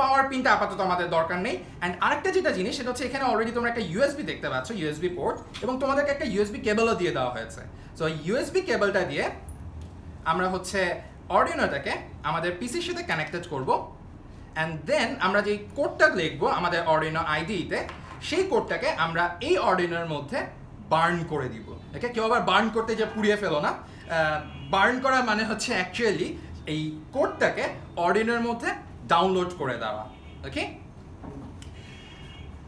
পাওয়ার পিনটা আপাতত আমাদের দরকার নেই। অ্যান্ড আরেকটা যেটা জিনিস, সেটা হচ্ছে এখানে অলরেডি তোমরা একটা ইউএসবি দেখতে পাচ্ছ ইউএসবি পোর্ট এবং তোমাদেরকে একটা ইউএসবি কেবলও দিয়ে দেওয়া হয়েছে। সো ইউএসবি কেবলটা দিয়ে আমরা হচ্ছে অডিওনোটাকে আমাদের পিসির সাথে কানেক্টেড করব। অ্যান্ড দেন আমরা যেই কোডটা লিখব আমাদের অডিনো আইডিতে সেই কোডটাকে আমরা এই অডিনোর মধ্যে বার্ন করে দিব। ওকে কেউ আবার বার্ন করতে যে পুড়িয়ে ফেলো না। বার্ন করা মানে হচ্ছে অ্যাকচুয়ালি এই কোডটাকে অডিনোর মধ্যে ডাউনলোড করে দেওয়া। ওকে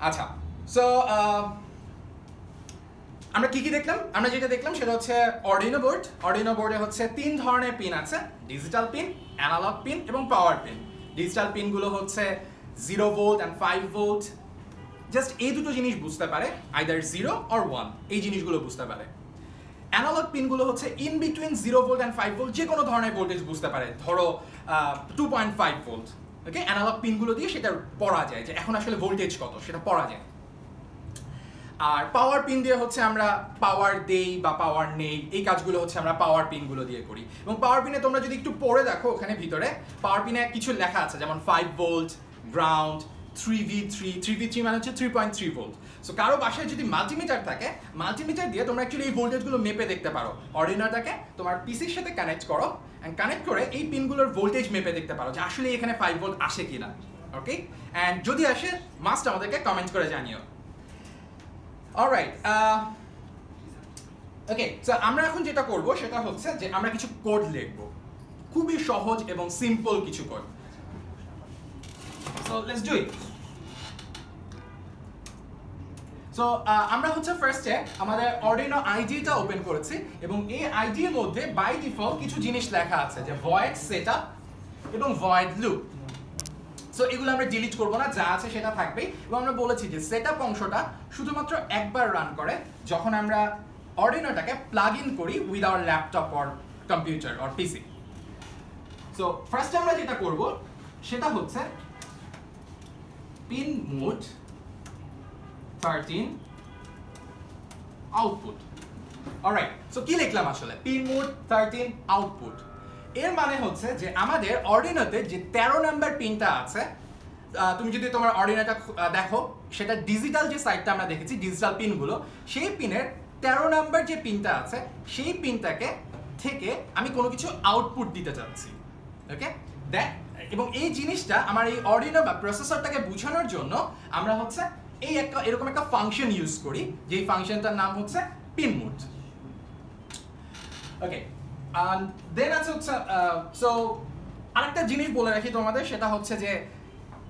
আচ্ছা সো আমরা কি কি দেখলাম? আমরা যেটা দেখলাম সেটা হচ্ছে অর্ডিনো বোর্ড। অর্ডিনো বোর্ডে হচ্ছে তিন ধরনের পিন আছে। ডিজিটাল পিন অ্যানালগ পিন এবং পাওয়ার পিন ডিজিটাল পিনগুলো হচ্ছে zero volt and five volt just এই দুটো জিনিস বুঝতে পারে আইদার জিরো অর ওয়ান এই জিনিসগুলো বুঝতে পারে। অ্যানালগ পিনগুলো হচ্ছে in between zero volt and five volt যে কোনো ধরনের ভোল্টেজ বুঝতে পারে। ধরো two point five volt okay analog পিনগুলো দিয়ে সেটা পড়া যায় যে এখন আসলে ভোল্টেজ কত, সেটা পড়া যায়। আর পাওয়ার পিন দিয়ে হচ্ছে আমরা পাওয়ার দেই বা পাওয়ার নেই, এই কাজগুলো হচ্ছে আমরা পাওয়ার পিনগুলো দিয়ে করি। এবং পাওয়ার পিনে তোমরা যদি একটু পড়ে দেখো ওখানে ভিতরে পাওয়ার পিনে কিছু লেখা আছে, যেমন five volt ground three V three মানে হচ্ছে three point three volt so কারও বাসায় যদি মাল্টিমিটার থাকে মাল্টিমিটার দিয়ে তোমরা অ্যাকচুয়ালি এই ভোল্টেজগুলো মেপে দেখতে পারো। অর্ডিনারটাকে তোমার পিসির সাথে কানেক্ট করো অ্যান্ড কানেক্ট করে এই পিনগুলোর ভোল্টেজ মেপে দেখতে পারো যে আসলে এখানে ফাইভ ভোল্ট আসে কিনা। ওকে অ্যান্ড যদি আসে মাস্ট আমাদেরকে কমেন্ট করে জানিও। অলরাইট ওকে সো আমরা এখন যেটা করব সেটা হচ্ছে যে আমরা কিছু কোড লিখব। খুবই সহজ এবং সিম্পল কিছু code so let's do it so আমরা হচ্ছে ফার্স্টে আমাদের অর্ডিনো আইডিটা ওপেন করেছি এবং এই আইডির মধ্যে বাই ডিফল্ট কিছু জিনিস লেখা আছে, যে ভয়েড সেটআপ এবং ভয়েড লুপ সো এগুলো আমরা ডিলিট করব না, যা আছে সেটা থাকবেই। এবং আমরা বলেছি যে সেটআপ অংশটা শুধুমাত্র একবার রান করে যখন আমরা অর্ডিনোটাকে প্লাগ ইন করি with our laptop or computer or PC so first আমরা যেটা করব, সেটা হচ্ছে pin mode thirteen output alright so কি লিখলাম আসলে? পিন মোড থার্টিন আউটপুট এর মানে হচ্ছে যে আমাদের অর্ডিনোতে যে তেরো নাম্বার পিনটা আছে তুমি যদি তোমার অর্ডিনোটা দেখো, সেটা ডিজিটাল যে সাইটটা আমরা দেখেছি ডিজিটাল পিনগুলো সেই পিনের তেরো নাম্বার যে পিনটা আছে, সেই পিনটাকে থেকে আমি কোনো কিছু আউটপুট দিতে চাচ্ছি। ওকে দেখ এবং এই জিনিসটা আমার এই অর্ডিনো বা প্রসেসরটাকে বোঝানোর জন্য আমরা হচ্ছে এই একটা এরকম একটা ফাংশন ইউজ করি, যেই ফাংশনটার নাম হচ্ছে পিন মোড ওকে দেন আছে হচ্ছে সো আরেকটা জিনিস বলে রাখি তোমাদের, সেটা হচ্ছে যে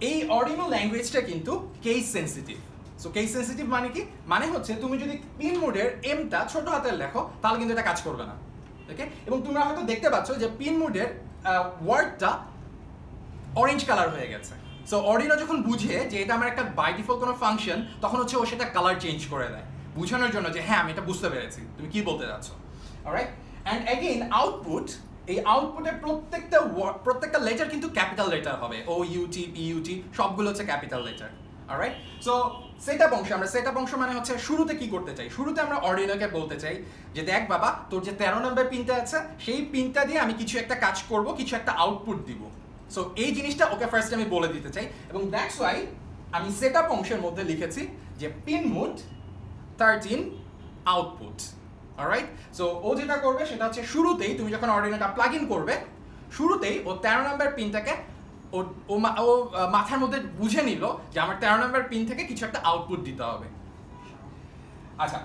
এই অর্ডিনো ল্যাঙ্গুয়েজটা কিন্তু case sensitive so case sensitive মানে কি? মানে হচ্ছে তুমি যদি পিন মোডের এমটা ছোট হাতের লেখো, তাহলে কিন্তু এটা কাজ করবে না। ওকে এবং তোমরা হয়তো দেখতে পাচ্ছ যে পিন মোডের ওয়ার্ডটা অরেঞ্জ কালার হয়ে গেছে। সো অর্ডিনো যখন বুঝে যে এটা আমার একটা বাই ডিফল্ট কোনো ফাংশন তখন হচ্ছে ও সেটা কালার চেঞ্জ করে দেয়। বোঝানোর জন্য যে হ্যাঁ আমি এটা বুঝতে পেরেছি। তুমি কি বলতে যাচ্ছ? অলরাইট অ্যান্ড অ্যাগেইন আউটপুট এই আউটপুটের প্রত্যেকটা প্রত্যেকটা লেটার কিন্তু ক্যাপিটাল লেটার হবে। ও ইউটি পি ইউটি সবগুলো হচ্ছে capital letter alright so setup অংশ, আমরা সেটআপ অংশ মানে হচ্ছে শুরুতে কি করতে চাই? শুরুতে আমরা অর্ডিনোকে বলতে চাই যে, দেখ বাবা, তোর যে তেরো নম্বর পিনটা আছে, সেই পিনটা দিয়ে আমি কিছু একটা কাজ করব, কিছু একটা আউটপুট দিব। সো এই জিনিসটা ওকে ফার্স্ট আমি বলে দিতে চাই এবং দ্যাটস ওয়াই আমি সেট আপ অংশের মধ্যে লিখেছি যে pin mode thirteen output right so ও যেটা করবে সেটা হচ্ছে শুরুতেই তুমি যখন অর্ডিনোটা প্লাগ ইন করবে, শুরুতেই ও তেরো নম্বর পিনটাকে ও ও মাথার মধ্যে বুঝে নিল যে আমার তেরো নম্বর পিন থেকে কিছু একটা আউটপুট দিতে হবে। আচ্ছা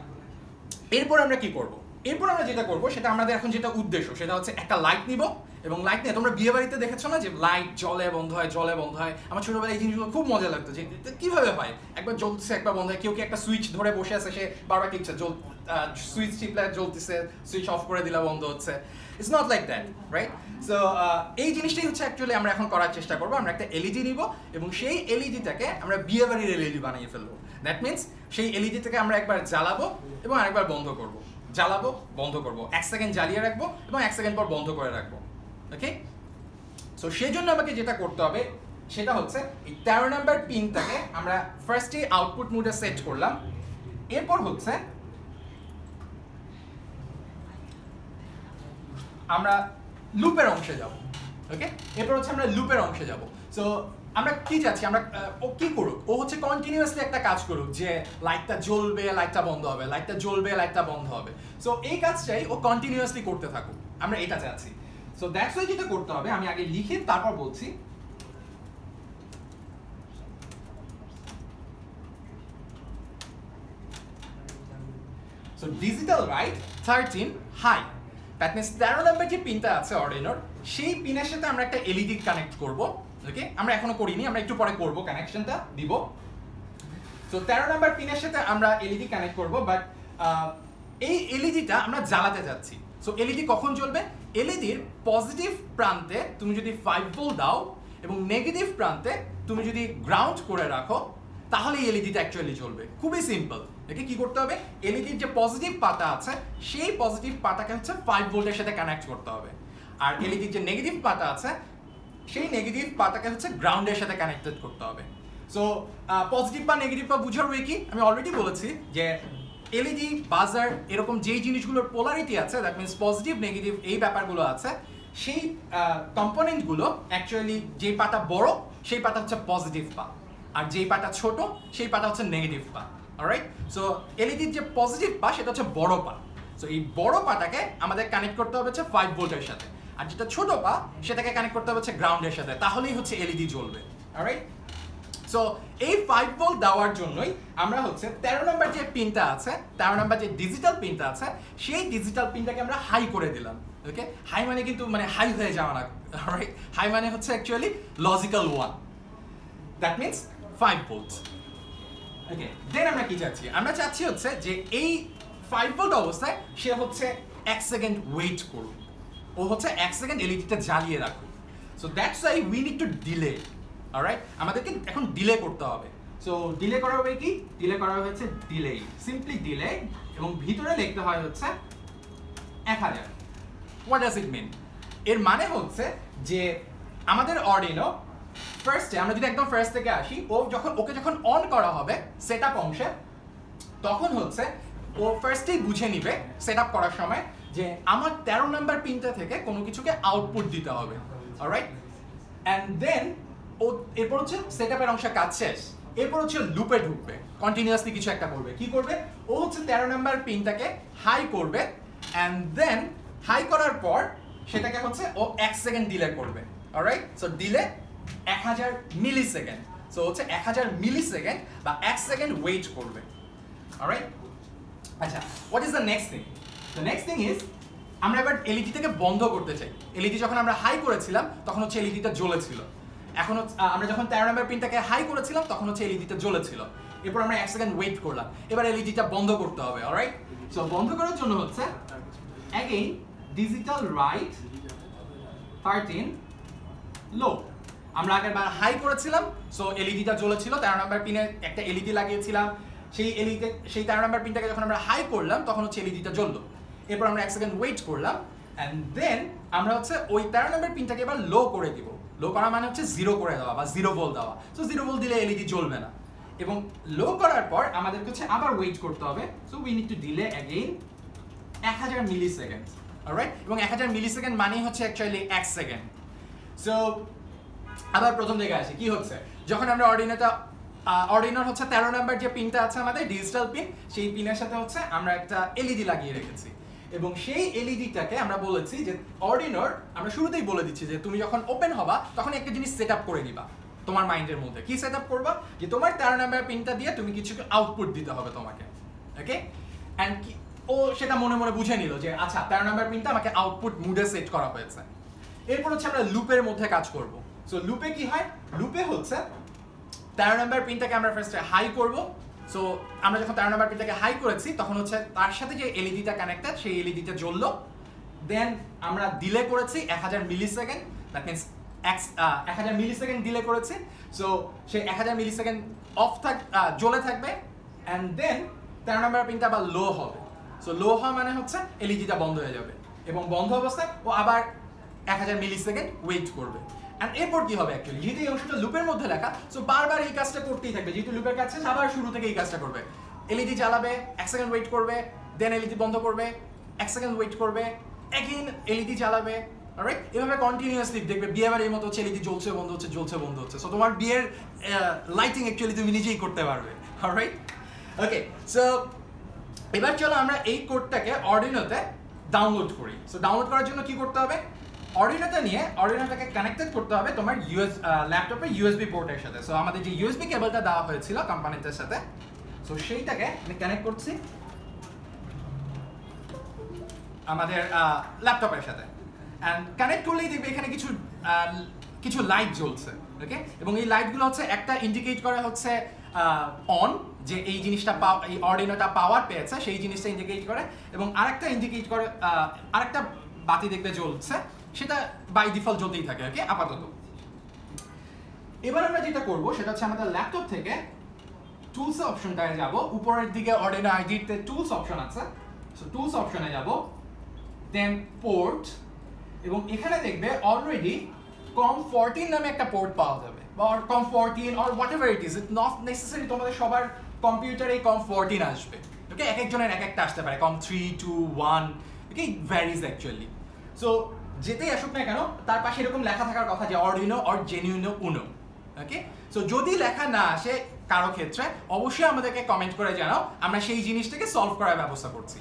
এরপর আমরা কি করব? এরপর আমরা যেটা করব সেটা আমাদের এখন যেটা উদ্দেশ্য সেটা হচ্ছে একটা লাইট নিব। এবং লাইট নিয়ে, তোমরা বিয়ে বাড়িতে দেখেছ না যে লাইট জলে বন্ধ হয় জলে বন্ধ হয়? আমার ছোটবেলায় এই জিনিসগুলো খুব মজা লাগতো যে কীভাবে হয়? একবার জ্বলতেছে, একবার বন্ধ হয়। কেউ কি একটা সুইচ ধরে বসে আছে, সে বারবার টিপছে জ্বল সুইচ টিপলে জ্বলতেছে সুইচ অফ করে দিলে বন্ধ হচ্ছে। It's not like that right so এই জিনিসটাই হচ্ছে অ্যাকচুয়ালি আমরা এখন করার চেষ্টা করব। আমরা একটা এলইডি নিব এবং সেই এলইডিটাকে আমরা বিয়ে বাড়ির এলইডি বানিয়ে ফেলব। দ্যাট মিনস সেই এলইডিটাকে আমরা একবার জ্বালাবো এবং আরেকবার বন্ধ করব। জ্বালাবো, বন্ধ করব। এক সেকেন্ড জ্বালিয়ে রাখব এবং এক সেকেন্ড পর বন্ধ করে রাখব। ওকে সো সেই জন্য আমাকে যেটা করতে হবে, সেটা হচ্ছে এই তেরো নাম্বার পিনটাকে আমরা ফার্স্টে আউটপুট মোডে সেট করলাম। এরপর হচ্ছে আমরা লুপের অংশে যাব। ওকে এরপর হচ্ছে আমরা লুপের অংশে যাব। সো আমরা কি চাচ্ছি? আমরা ও কি করুক? ও হচ্ছে কন্টিনিউয়াসলি একটা কাজ করুক যে লাইটটা জ্বলবে লাইটটা বন্ধ হবে। লাইটটা জ্বলবে লাইটটা বন্ধ হবে। সো এই কাজটাই ও কন্টিনিউয়াসলি করতে থাকুক। আমরা এটা চাচ্ছি। সো দ্যাটস ওয়াই যেটা করতে হবে, আমি আগে লিখে তারপর বলছি। So digital write thirteen high that means তেরো নাম্বার যে পিনটা আছে অর্ডিনোর সেই পিনের সাথে আমরা একটা এলইডি কানেক্ট করব ওকে আমরা এখনও করিনি, আমরা একটু পরে করব কানেকশনটা দিব। সো তেরো নাম্বার পিনের সাথে আমরা এলইডি কানেক্ট করব বাট এই এলইডিটা আমরা জ্বালাতে যাচ্ছি। সো এলইডি কখন জ্বলবে? এলইডির পজিটিভ প্রান্তে তুমি যদি ফাইভ ভোল্ট দাও এবং নেগেটিভ প্রান্তে তুমি যদি গ্রাউন্ড করে রাখো, তাহলে এলইডিটা অ্যাকচুয়ালি জ্বলবে খুবই সিম্পল একে কি করতে হবে? এলইডির যে পজিটিভ পাতা আছে, সেই পজিটিভ পাতাকে হচ্ছে ফাইভ ভোল্টের সাথে কানেক্ট করতে হবে। আর এলইডির যে নেগেটিভ পাতা আছে, সেই নেগেটিভ পাতাকে হচ্ছে গ্রাউন্ডের সাথে কানেক্টেড করতে হবে। সো পজিটিভ বা নেগেটিভ বা বুঝার কি? আমি অলরেডি বলেছি যে এলইডি বাজার এরকম যেই জিনিসগুলোর পোলারিটি আছে দ্যাট মিনস পজিটিভ নেগেটিভ এই ব্যাপারগুলো আছে, সেই কম্পোনেন্টগুলো অ্যাকচুয়ালি যেই পাতা বড়, সেই পাতা হচ্ছে পজিটিভ পা আর যেই পাটা ছোট, সেই পাটা হচ্ছে নেগেটিভ পা রাইট সো এলইডির যে পজিটিভ পা সেটা হচ্ছে বড় পা সো এই বড় পাটাকে আমাদের কানেক্ট করতে হবে হচ্ছে ফাইভ ভোল্টের সাথে। আর যেটা ছোট পা সেটাকে কানেক্ট করতে হবে হচ্ছে গ্রাউন্ডের সাথে। তাহলেই হচ্ছে এলইডি জ্বলবে। অলরাইট সো এই ফাইভ ভোল্ট দেওয়ার জন্যই আমরা হচ্ছে তেরো নম্বর যে পিনটা আছে, তেরো নম্বর যে ডিজিটাল পিনটা আছে, সেই ডিজিটাল পিনটাকে আমরা হাই করে দিলাম ওকে হাই মানে কিন্তু মানে হাই হয়ে যাওয়া না হাই মানে হচ্ছে actually logical one that means five volts okay then আমরা কি চাচ্ছি? আমরা চাচ্ছি হচ্ছে যে এই ফাইভ ভোল্ট অবস্থায় সে হচ্ছে এক সেকেন্ড ওয়েট করুক। ও হচ্ছে এক সেকেন্ড এলইডিটা জ্বালিয়ে রাখুক। So that's why we need to delay alright আমাদেরকে এখন ডিলে করতে হবে। সো ডিলে করা হবে কি? ডিলে করা হয়েছে ডিলে সিম্পলি ডিলে এবং ভিতরে লিখতে হয় হচ্ছে এক হাজার। হোয়াট ডাজ ইট মিন এর মানে হচ্ছে যে আমাদের অর্ডিনো ফার্স্টে আমরা যদি একদম ফার্স্ট থেকে আসি, ও যখন, ওকে যখন অন করা হবে সেট আপ অংশে, তখন হচ্ছে ও ফার্স্টেই বুঝে নিবে সেট আপ করার সময় যে আমার তেরো নাম্বার পিনটা থেকে কোনো কিছুকে আউটপুট দিতে হবে। অলরাইট অ্যান্ড দেন ও, এরপর হচ্ছে সেট আপের অংশে কাজ শেষ। এরপর হচ্ছে লুপে ঢুকবে। কন্টিনিউয়াসলি কিছু একটা করবে। কি করবে? ও হচ্ছে তেরো নাম্বার পিনটাকে হাই করবে অ্যান্ড দেন হাই করার পর সেটাকে হচ্ছে ও এক সেকেন্ড ডিলে করবে। অলরাইট সো ডিলে এক হাজার মিলি সেকেন্ড সো হচ্ছে এক হাজার মিলি সেকেন্ড বা এক সেকেন্ড ওয়েট করবে। অলরাইট আচ্ছা what is the next thing the next thing is আমরা এবার এলইডি থেকে বন্ধ করতে চাই। এলইডি যখন আমরা হাই করেছিলাম, তখন হচ্ছে এলইডিটা জ্বলেছিল। এখন আমরা যখন তেরো নম্বর পিনটাকে হাই করেছিলাম, তখন হচ্ছে এলইডিটা জ্বলেছিল। এরপর আমরা এক সেকেন্ড ওয়েট করলাম। এবার এলইডিটা বন্ধ করতে হবে অলরাইট সো বন্ধ করার জন্য হচ্ছে again digital write thirteen low আমরা আগের বার হাই করেছিলাম সো এলইডিটা জ্বলেছিল, তেরো নম্বর পিনে একটা এলইডি লাগিয়েছিলাম। সেই এলইডি সেই তেরো নম্বর পিনটাকে যখন আমরা হাই করলাম, তখন হচ্ছে এলইডিটা জ্বললো। এরপর আমরা এক সেকেন্ড ওয়েট করলাম অ্যান্ড দেন আমরা হচ্ছে ওই তেরো নম্বর পিনটাকে এবার লো করে দিব। লো করা মানে হচ্ছে জিরো করে দেওয়া বা জিরো বল দেওয়া। সো জিরো বল দিলে এলইডি জ্বলবে না। এবং লো করার পর আমাদেরকে হচ্ছে আবার ওয়েট করতে হবে। So we need to delay again এক হাজার মিলি সেকেন্ড রাইট এবং এক হাজার মিলি সেকেন্ড মানেই হচ্ছে অ্যাকচুয়ালি এক সেকেন্ড সো আবার প্রথম দিকে আসি, কি হচ্ছে? যখন আমরা অর্ডিনোটা অর্ডিনোর হচ্ছে তেরো নাম্বার যে পিনটা আছে আমাদের ডিজিটাল পিন সেই পিনের সাথে হচ্ছে আমরা একটা এলইডি লাগিয়ে রেখেছি। এবং সেই এলইডিটাকে আমরা বলেছি যে অর্ডিনোর আমরা শুরুতেই বলে দিচ্ছি যে তুমি যখন ওপেন হবা, তখন একটা জিনিস সেট করে নিবা তোমার মাইন্ডের মধ্যে। কি সেট আপ করবা? যে তোমার তেরো নাম্বার পিনটা দিয়ে তুমি কিছু আউটপুট দিতে হবে তোমাকে। ওকে অ্যান্ড কি, ও সেটা মনে মনে বুঝে নিল যে আচ্ছা তেরো নাম্বার পিনটা আমাকে আউটপুট মুডে সেট করা হয়েছে। এরপর হচ্ছে আমরা লুপের মধ্যে কাজ করব। সো লুপে কি হয়? লুপে হচ্ছে তেরো নাম্বার পিনটাকে আমরা ফার্স্টে হাই করব। সো আমরা যখন তেরো নাম্বার পিনটাকে হাই করেছি, তখন হচ্ছে তার সাথে যে এলইডিটা কানেক্টেড সেই এলইডিটা জ্বললো। দেন আমরা ডিলে করেছি এক হাজার মিলি সেকেন্ড দ্যাট মিনস এক হাজার মিলি সেকেন্ড ডিলে করেছি। সো সেই এক হাজার মিলি সেকেন্ড অফ থাক জ্বলে থাকবে অ্যান্ড দেন তেরো নাম্বার পিনটা আবার লো হবে। সো লো হওয়া মানে হচ্ছে এলইডিটা বন্ধ হয়ে যাবে। এবং বন্ধ অবস্থায় ও আবার এক হাজার মিলি সেকেন্ড ওয়েট করবে। অ্যান্ড এরপর কি হবে অ্যাকচুয়ালি যেহেতু এই অংশটা লুপের মধ্যে লেখা সো বারবার এই কাজটা করতেই থাকবে। যেহেতু লুপের কাছে আবার শুরু থেকে এই কাজটা করবে। এলইডি চালাবে এক সেকেন্ড ওয়েট করবে দেন এলইডি বন্ধ করবে, এক সেকেন্ড ওয়েট করবে এগেইন এলইডি চালাবে রাইট এভাবে কন্টিনিউয়াসলি দেখবে বিয়ে বাড়ির মতো হচ্ছে এলইডি জ্বলছে, বন্ধ হচ্ছে, জ্বলছে, বন্ধ হচ্ছে। সো তোমার বিয়ের লাইটিং অ্যাকচুয়ালি তুমি নিজেই করতে পারবে রাইট ওকে সো এবার চলো আমরা এই কোডটাকে অর্ডিনোতে ডাউনলোড করি। সো ডাউনলোড করার জন্য কি করতে হবে? অর্ডিনোটা নিয়ে অর্ডিনোটাকে কানেক্টেড করতে হবে তোমার ইউএস ল্যাপটপের ইউএসবি পোর্টের সাথে। সো আমাদের যে ইউএসবি কেবলটা দেওয়া হয়েছিল কোম্পানিটার সাথে সো সেইটাকে আমি কানেক্ট করছি আমাদের ল্যাপটপের সাথে। অ্যান্ড কানেক্ট করলেই দেখবে এখানে কিছু কিছু লাইট জ্বলছে ওকে এবং এই লাইটগুলো হচ্ছে একটা ইন্ডিকেট করে হচ্ছে অন যে এই জিনিসটা এই অর্ডিনোটা পাওয়ার পেয়েছে, সেই জিনিসটা ইন্ডিকেট করে, এবং আরেকটা ইন্ডিকেট করে আরেকটা বাতি দেখবে জ্বলছে সেটা বাই ডিফল্ট জ্বলতেই থাকে আর কি আপাতত। এবার আমরা যেটা করব, সেটা হচ্ছে আমাদের ল্যাপটপ থেকে টুলস অপশনটায় যাব। উপরের দিকে অর্ডিনো আইডিতে টুলস অপশন আছে। সো টুলস অপশনে যাব। দেন পোর্ট এবং এখানে দেখবে অলরেডি কম ফোরটিন নামে একটা পোর্ট পাওয়া যাবে, বা COM fourteen or whatever it is it not necessary তোমাদের সবার কম্পিউটারে কম ফোরটিন আসবে ওকে এক একজনের এক একটা আসতে পারে COM three two one okay varies actually so যেতেই আসুক না কেন, তার পাশে এরকম লেখা থাকার কথা যে Arduino or Genuino Uno okay so যদি লেখা না আসে কারও ক্ষেত্রে, অবশ্যই আমাদেরকে কমেন্ট করে জানাও, আমরা সেই জিনিসটাকে সলভ করার ব্যবস্থা করছি।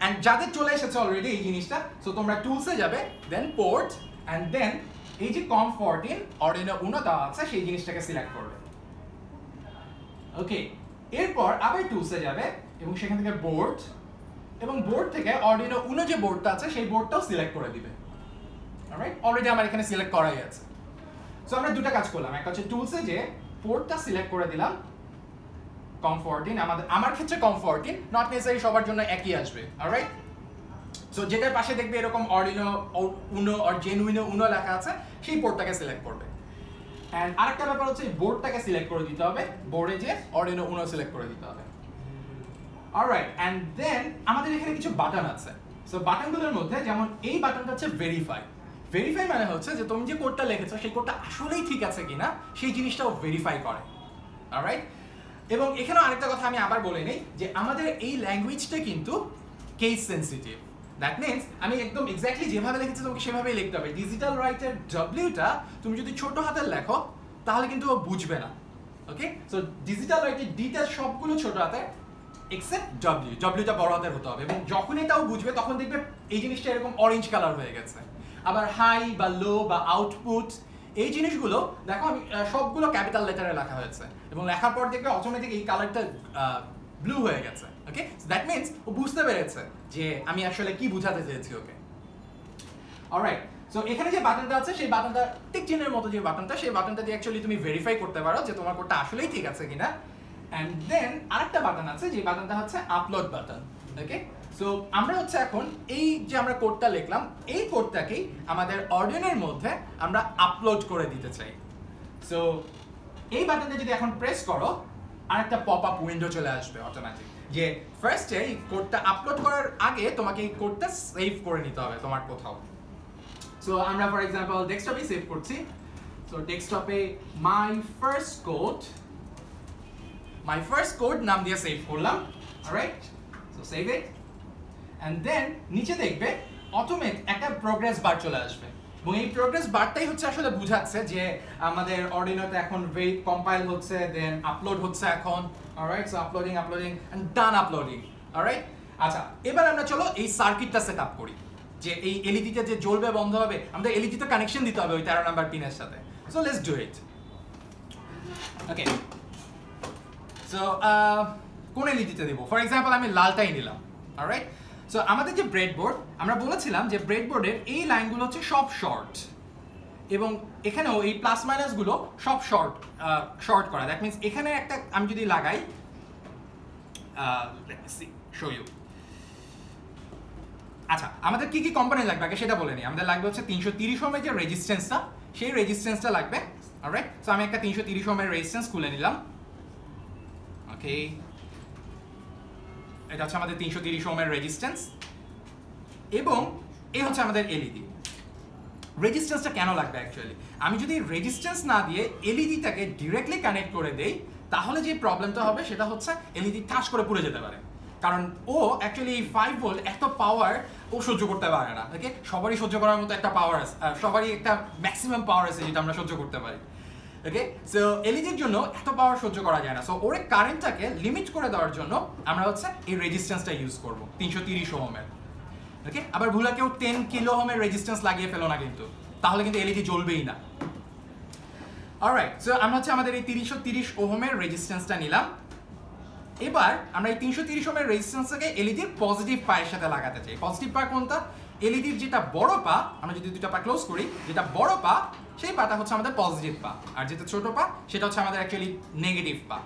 অ্যান্ড যাদের চলে এসেছে অলরেডি এই জিনিসটা সো তোমরা টুলসে যাবে দেন পোর্ট অ্যান্ড দেন এই যে কম ফোরটিন অর্ডিনো উনো দেওয়া আছে, সেই জিনিসটাকে সিলেক্ট করবে। ওকে এরপর আবার টুলসে যাবে, এবং সেখান থেকে বোর্ড এবং বোর্ড থেকে অর্ডিনো উনো যে বোর্ডটা আছে, সেই বোর্ডটাও সিলেক্ট করে দিবে। অলরাইট অলরেডি আমার এখানে সিলেক্ট করাই আছে। সো আমরা দুটো কাজ করলাম। একটা হচ্ছে টুলসে যে পোর্টটা সিলেক্ট করে দিলাম কম ফোরটিন আমাদের, আমার ক্ষেত্রে কম ফোরটিন নট নেসেসারি সবার জন্য একই আসবে। অলরাইট সো যেটার পাশে দেখবে এরকম অর্ডিনো উনো আর জেনুইনো উনো লেখা আছে, সেই পোর্টটাকে সিলেক্ট করবে। অ্যান্ড আরেকটা ব্যাপার হচ্ছে বোর্ডটাকে সিলেক্ট করে দিতে হবে। বোর্ডে যে অর্ডিনো উনো সিলেক্ট করে দিতে হবে। অলরাইট অ্যান্ড দেন আমাদের এখানে কিছু বাটন আছে। সো বাটনগুলোর মধ্যে যেমন এই বাটনটা হচ্ছে ভেরিফাই ভেরিফাই মানে হচ্ছে যে তুমি যে কোডটা লিখেছো, সেই কোডটা আসলেই ঠিক আছে কিনা, সেই জিনিসটাও ভেরিফাই করে। রাইট এবং এখানেও আরেকটা কথা আমি আবার বলে নিই যে আমাদের এই ল্যাঙ্গুয়েজটা কিন্তু কেস সেন্সিটিভ দ্যাট মিনস আমি একদম এক্স্যাক্টলি যেভাবে লিখেছি তোমাকে সেভাবেই লিখতে হবে। ডিজিটাল রাইটের ডব্লিউটা তুমি যদি ছোট হাতের লেখো, তাহলে কিন্তু ও বুঝবে না। ওকে সো ডিজিটাল রাইটের ডিটা সবগুলো ছোট হাতে এক্সেপ্ট ডব্লিউ ডব্লিউটা বড় হাতের হতে হবে এবং যখনই তাও বুঝবে, তখন দেখবে এই জিনিসটা এরকম অরেঞ্জ কালার হয়ে গেছে। আবার হাই বা লো বা আউটপুট এই জিনিসগুলো, দেখো আমি সবগুলো ক্যাপিটাল লেটারে লেখা হয়েছে এবং লেখার পর দেখবে অটোমেটিক এই কালারটা ব্লু হয়ে গেছে ওকে দ্যাট মিনস ও বুঝতে পেরেছে যে আমি আসলে কি বুঝাতে চেয়েছি ওকে। অলরাইট সো এখানে যে বাটনটা আছে, সেই বাটনটা টিক চিহ্নের মতো যে বাটনটা সেই বাটনটা দিয়ে অ্যাকচুয়ালি তুমি ভেরিফাই করতে পারো যে তোমার কোডটা আসলেই ঠিক আছে কিনা। অ্যান্ড দেন আরেকটা বাটন আছে, যে বাটনটা হচ্ছে আপলোড বাটন ওকে সো আমরা হচ্ছে এখন এই যে আমরা কোডটা লিখলাম, এই কোডটাকেই আমাদের অডিয়নের মধ্যে আমরা আপলোড করে দিতে চাই। সো এই বাটনটা যদি এখন প্রেস করো, আরেকটা পপ আপ উইন্ডো চলে আসবে অটোমেটিক যে ফার্স্টে এই কোডটা আপলোড করার আগে তোমাকে এই কোডটা সেভ করে নিতে হবে তোমার কোথাও। সো আমরা ফর এক্সাম্পল ডেস্কটপে সেভ করছি। সো ডেস্কটপে my first code my first code নাম দিয়ে সেভ করলাম right so save it and then নিচে দেখবে অটোমেট একটা প্রোগ্রেস বার চলে আসবে। এবং এই প্রোগ্রেস বারটাই হচ্ছে আসলে বুঝাচ্ছে যে আমাদের অর্ডিনোতে এখন ওয়েট কম্পাইল হচ্ছে দেন আপলোড হচ্ছে এখন alright so uploading uploading and done uploading alright আচ্ছা এবার আমরা চলো এই সার্কিটটা সেট আপ করি। যে এই এলইডিটা যে জ্বলবে, বন্ধ হবে, আমাদের এলইডিতে কানেকশন দিতে হবে ওই তেরো নাম্বার পিনের সাথে। So let's do it okay so কোন এলইডিতে দেবো? ফর এক্সাম্পল আমি লালটাই নিলাম অলরাইট সো আমাদের যে ব্রেডবোর্ড আমরা বলেছিলাম যে ব্রেডবোর্ডের এই লাইনগুলো হচ্ছে সব শর্ট এবং এখানেও এই প্লাস মাইনাসগুলো সব শর্ট শর্ট করা। দ্যাট মিনস এখানে একটা আমি যদি লাগাই শো ইউ আচ্ছা আমাদের কি কি কোম্পানি লাগবে? আগে সেটা বলে নিই। আমাদের লাগবে হচ্ছে তিনশো তিরিশ ওমের যে রেজিস্ট্যান্সটা সেই রেজিস্ট্যান্সটা লাগবে অলরাইট সো আমি একটা তিনশো তিরিশ ওমের রেজিস্ট্যান্স খুলে নিলাম। ওকে এটা হচ্ছে আমাদের তিনশো তিরিশ ওমের রেজিস্ট্যান্স এবং এই হচ্ছে আমাদের এলইডি রেজিস্ট্যান্সটা কেন লাগবে অ্যাকচুয়ালি আমি যদি রেজিস্ট্যান্স না দিয়ে এলইডিটাকে ডিরেক্টলি কানেক্ট করে দেই, তাহলে যে প্রবলেমটা হবে সেটা হচ্ছে এলইডি ঠাস করে পুড়ে যেতে পারে। কারণ ও অ্যাকচুয়ালি এই ফাইভ ভোল্ট এত পাওয়ার ও সহ্য করতে পারে না। ওকে সবারই সহ্য করার মতো একটা পাওয়ার আছে সবারই একটা ম্যাক্সিমাম পাওয়ার আছে যেটা আমরা সহ্য করতে পারি। ওকে সো এলইডির জন্য এত পাওয়ার সহ্য করা যায় না। সো ওর কারেন্টটাকে লিমিট করে দেওয়ার জন্য আমরা হচ্ছে এই রেজিস্ট্যান্সটা ইউজ করব, তিনশো তিরিশ ওহমের ওকে আবার ভুলে কেউ টেন কিলো ওহমের রেজিস্ট্যান্স লাগিয়ে ফেলো না কিন্তু। তাহলে কিন্তু এলইডি জ্বলবেই না। অলরাইট সো আমরা হচ্ছে আমাদের এই তিরিশশো তিরিশ ওহমের রেজিস্ট্যান্সটা নিলাম। এবার আমরা এই তিনশো তিরিশ ওহমের রেজিস্ট্যান্সটাকে এলইডির পজিটিভ পায়ের সাথে লাগাতে চাই। পজিটিভ পা কোনটা? এলইডির যেটা বড় পা, আমরা যদি দুটা পা ক্লোজ করি, যেটা বড় পা, সেই পাটা হচ্ছে আমাদের পজিটিভ পা। আর যেটা ছোট পা, সেটা হচ্ছে আমাদের অ্যাকচুয়ালি নেগেটিভ পা।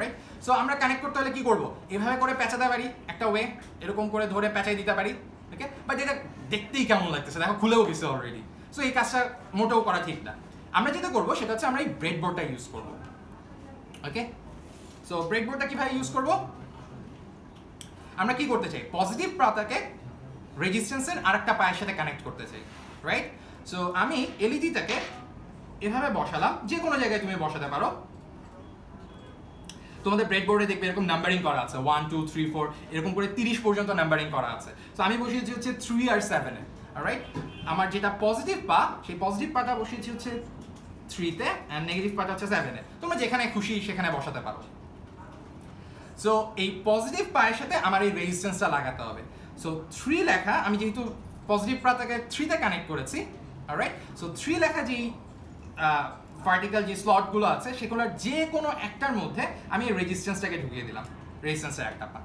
রাইট সো আমরা কানেক্ট করতে হলে কি করব? এভাবে করে পেঁচাতে পারি, একটা ওয়ে এরকম করে ধরে পেঁচাই দিতে পারি ওকে বাট এটা দেখতেই কেমন লাগতেছে, দেখো খুলেও গেছে অলরেডি সো এই কাজটা মোটেও করা ঠিক না। আমরা যেটা করব, সেটা হচ্ছে আমরা এই ব্রেড বোর্ডটা ইউজ করব। ওকে সো ব্রেড বোর্ডটা কীভাবে ইউজ করব? আমরা কি করতে চাই? পজিটিভ পাতাকে রেজিস্ট্যান্সের আরেকটা পায়ের সাথে কানেক্ট করতে চাই রাইট সো আমি এলইডিটাকে এভাবে বসালাম, যে কোনো জায়গায় তুমি বসাতে পারো। তোমাদের ব্রেড বোর্ডে দেখবে এরকম নাম্বারিং করা আছে ওয়ান টু থ্রি ফোর এরকম করে তিরিশ পর্যন্ত নাম্বারিং করা আছে। তো আমি বসিয়েছি হচ্ছে থ্রি আর সেভেনে রাইট আমার যেটা পজিটিভ পা, সেই পজিটিভ পাটা বসিয়েছি হচ্ছে থ্রিতে অ্যান্ড নেগেটিভ পাটা হচ্ছে সেভেনে তোমরা যেখানে খুশি সেখানে বসাতে পারো। সো এই পজিটিভ পায়ের সাথে আমার এই রেজিস্ট্যান্সটা লাগাতে হবে। সো থ্রি লেখা, আমি যেহেতু পজিটিভ পাতাকে থ্রিতে কানেক্ট করেছি রাইট সো থ্রি লেখা যেই ভার্টিক্যাল যে স্লটগুলো আছে সেগুলোর যে কোনো একটার মধ্যে আমি রেজিস্ট্যান্সটাকে ঢুকিয়ে দিলাম রেজিস্ট্যান্সের একটা পা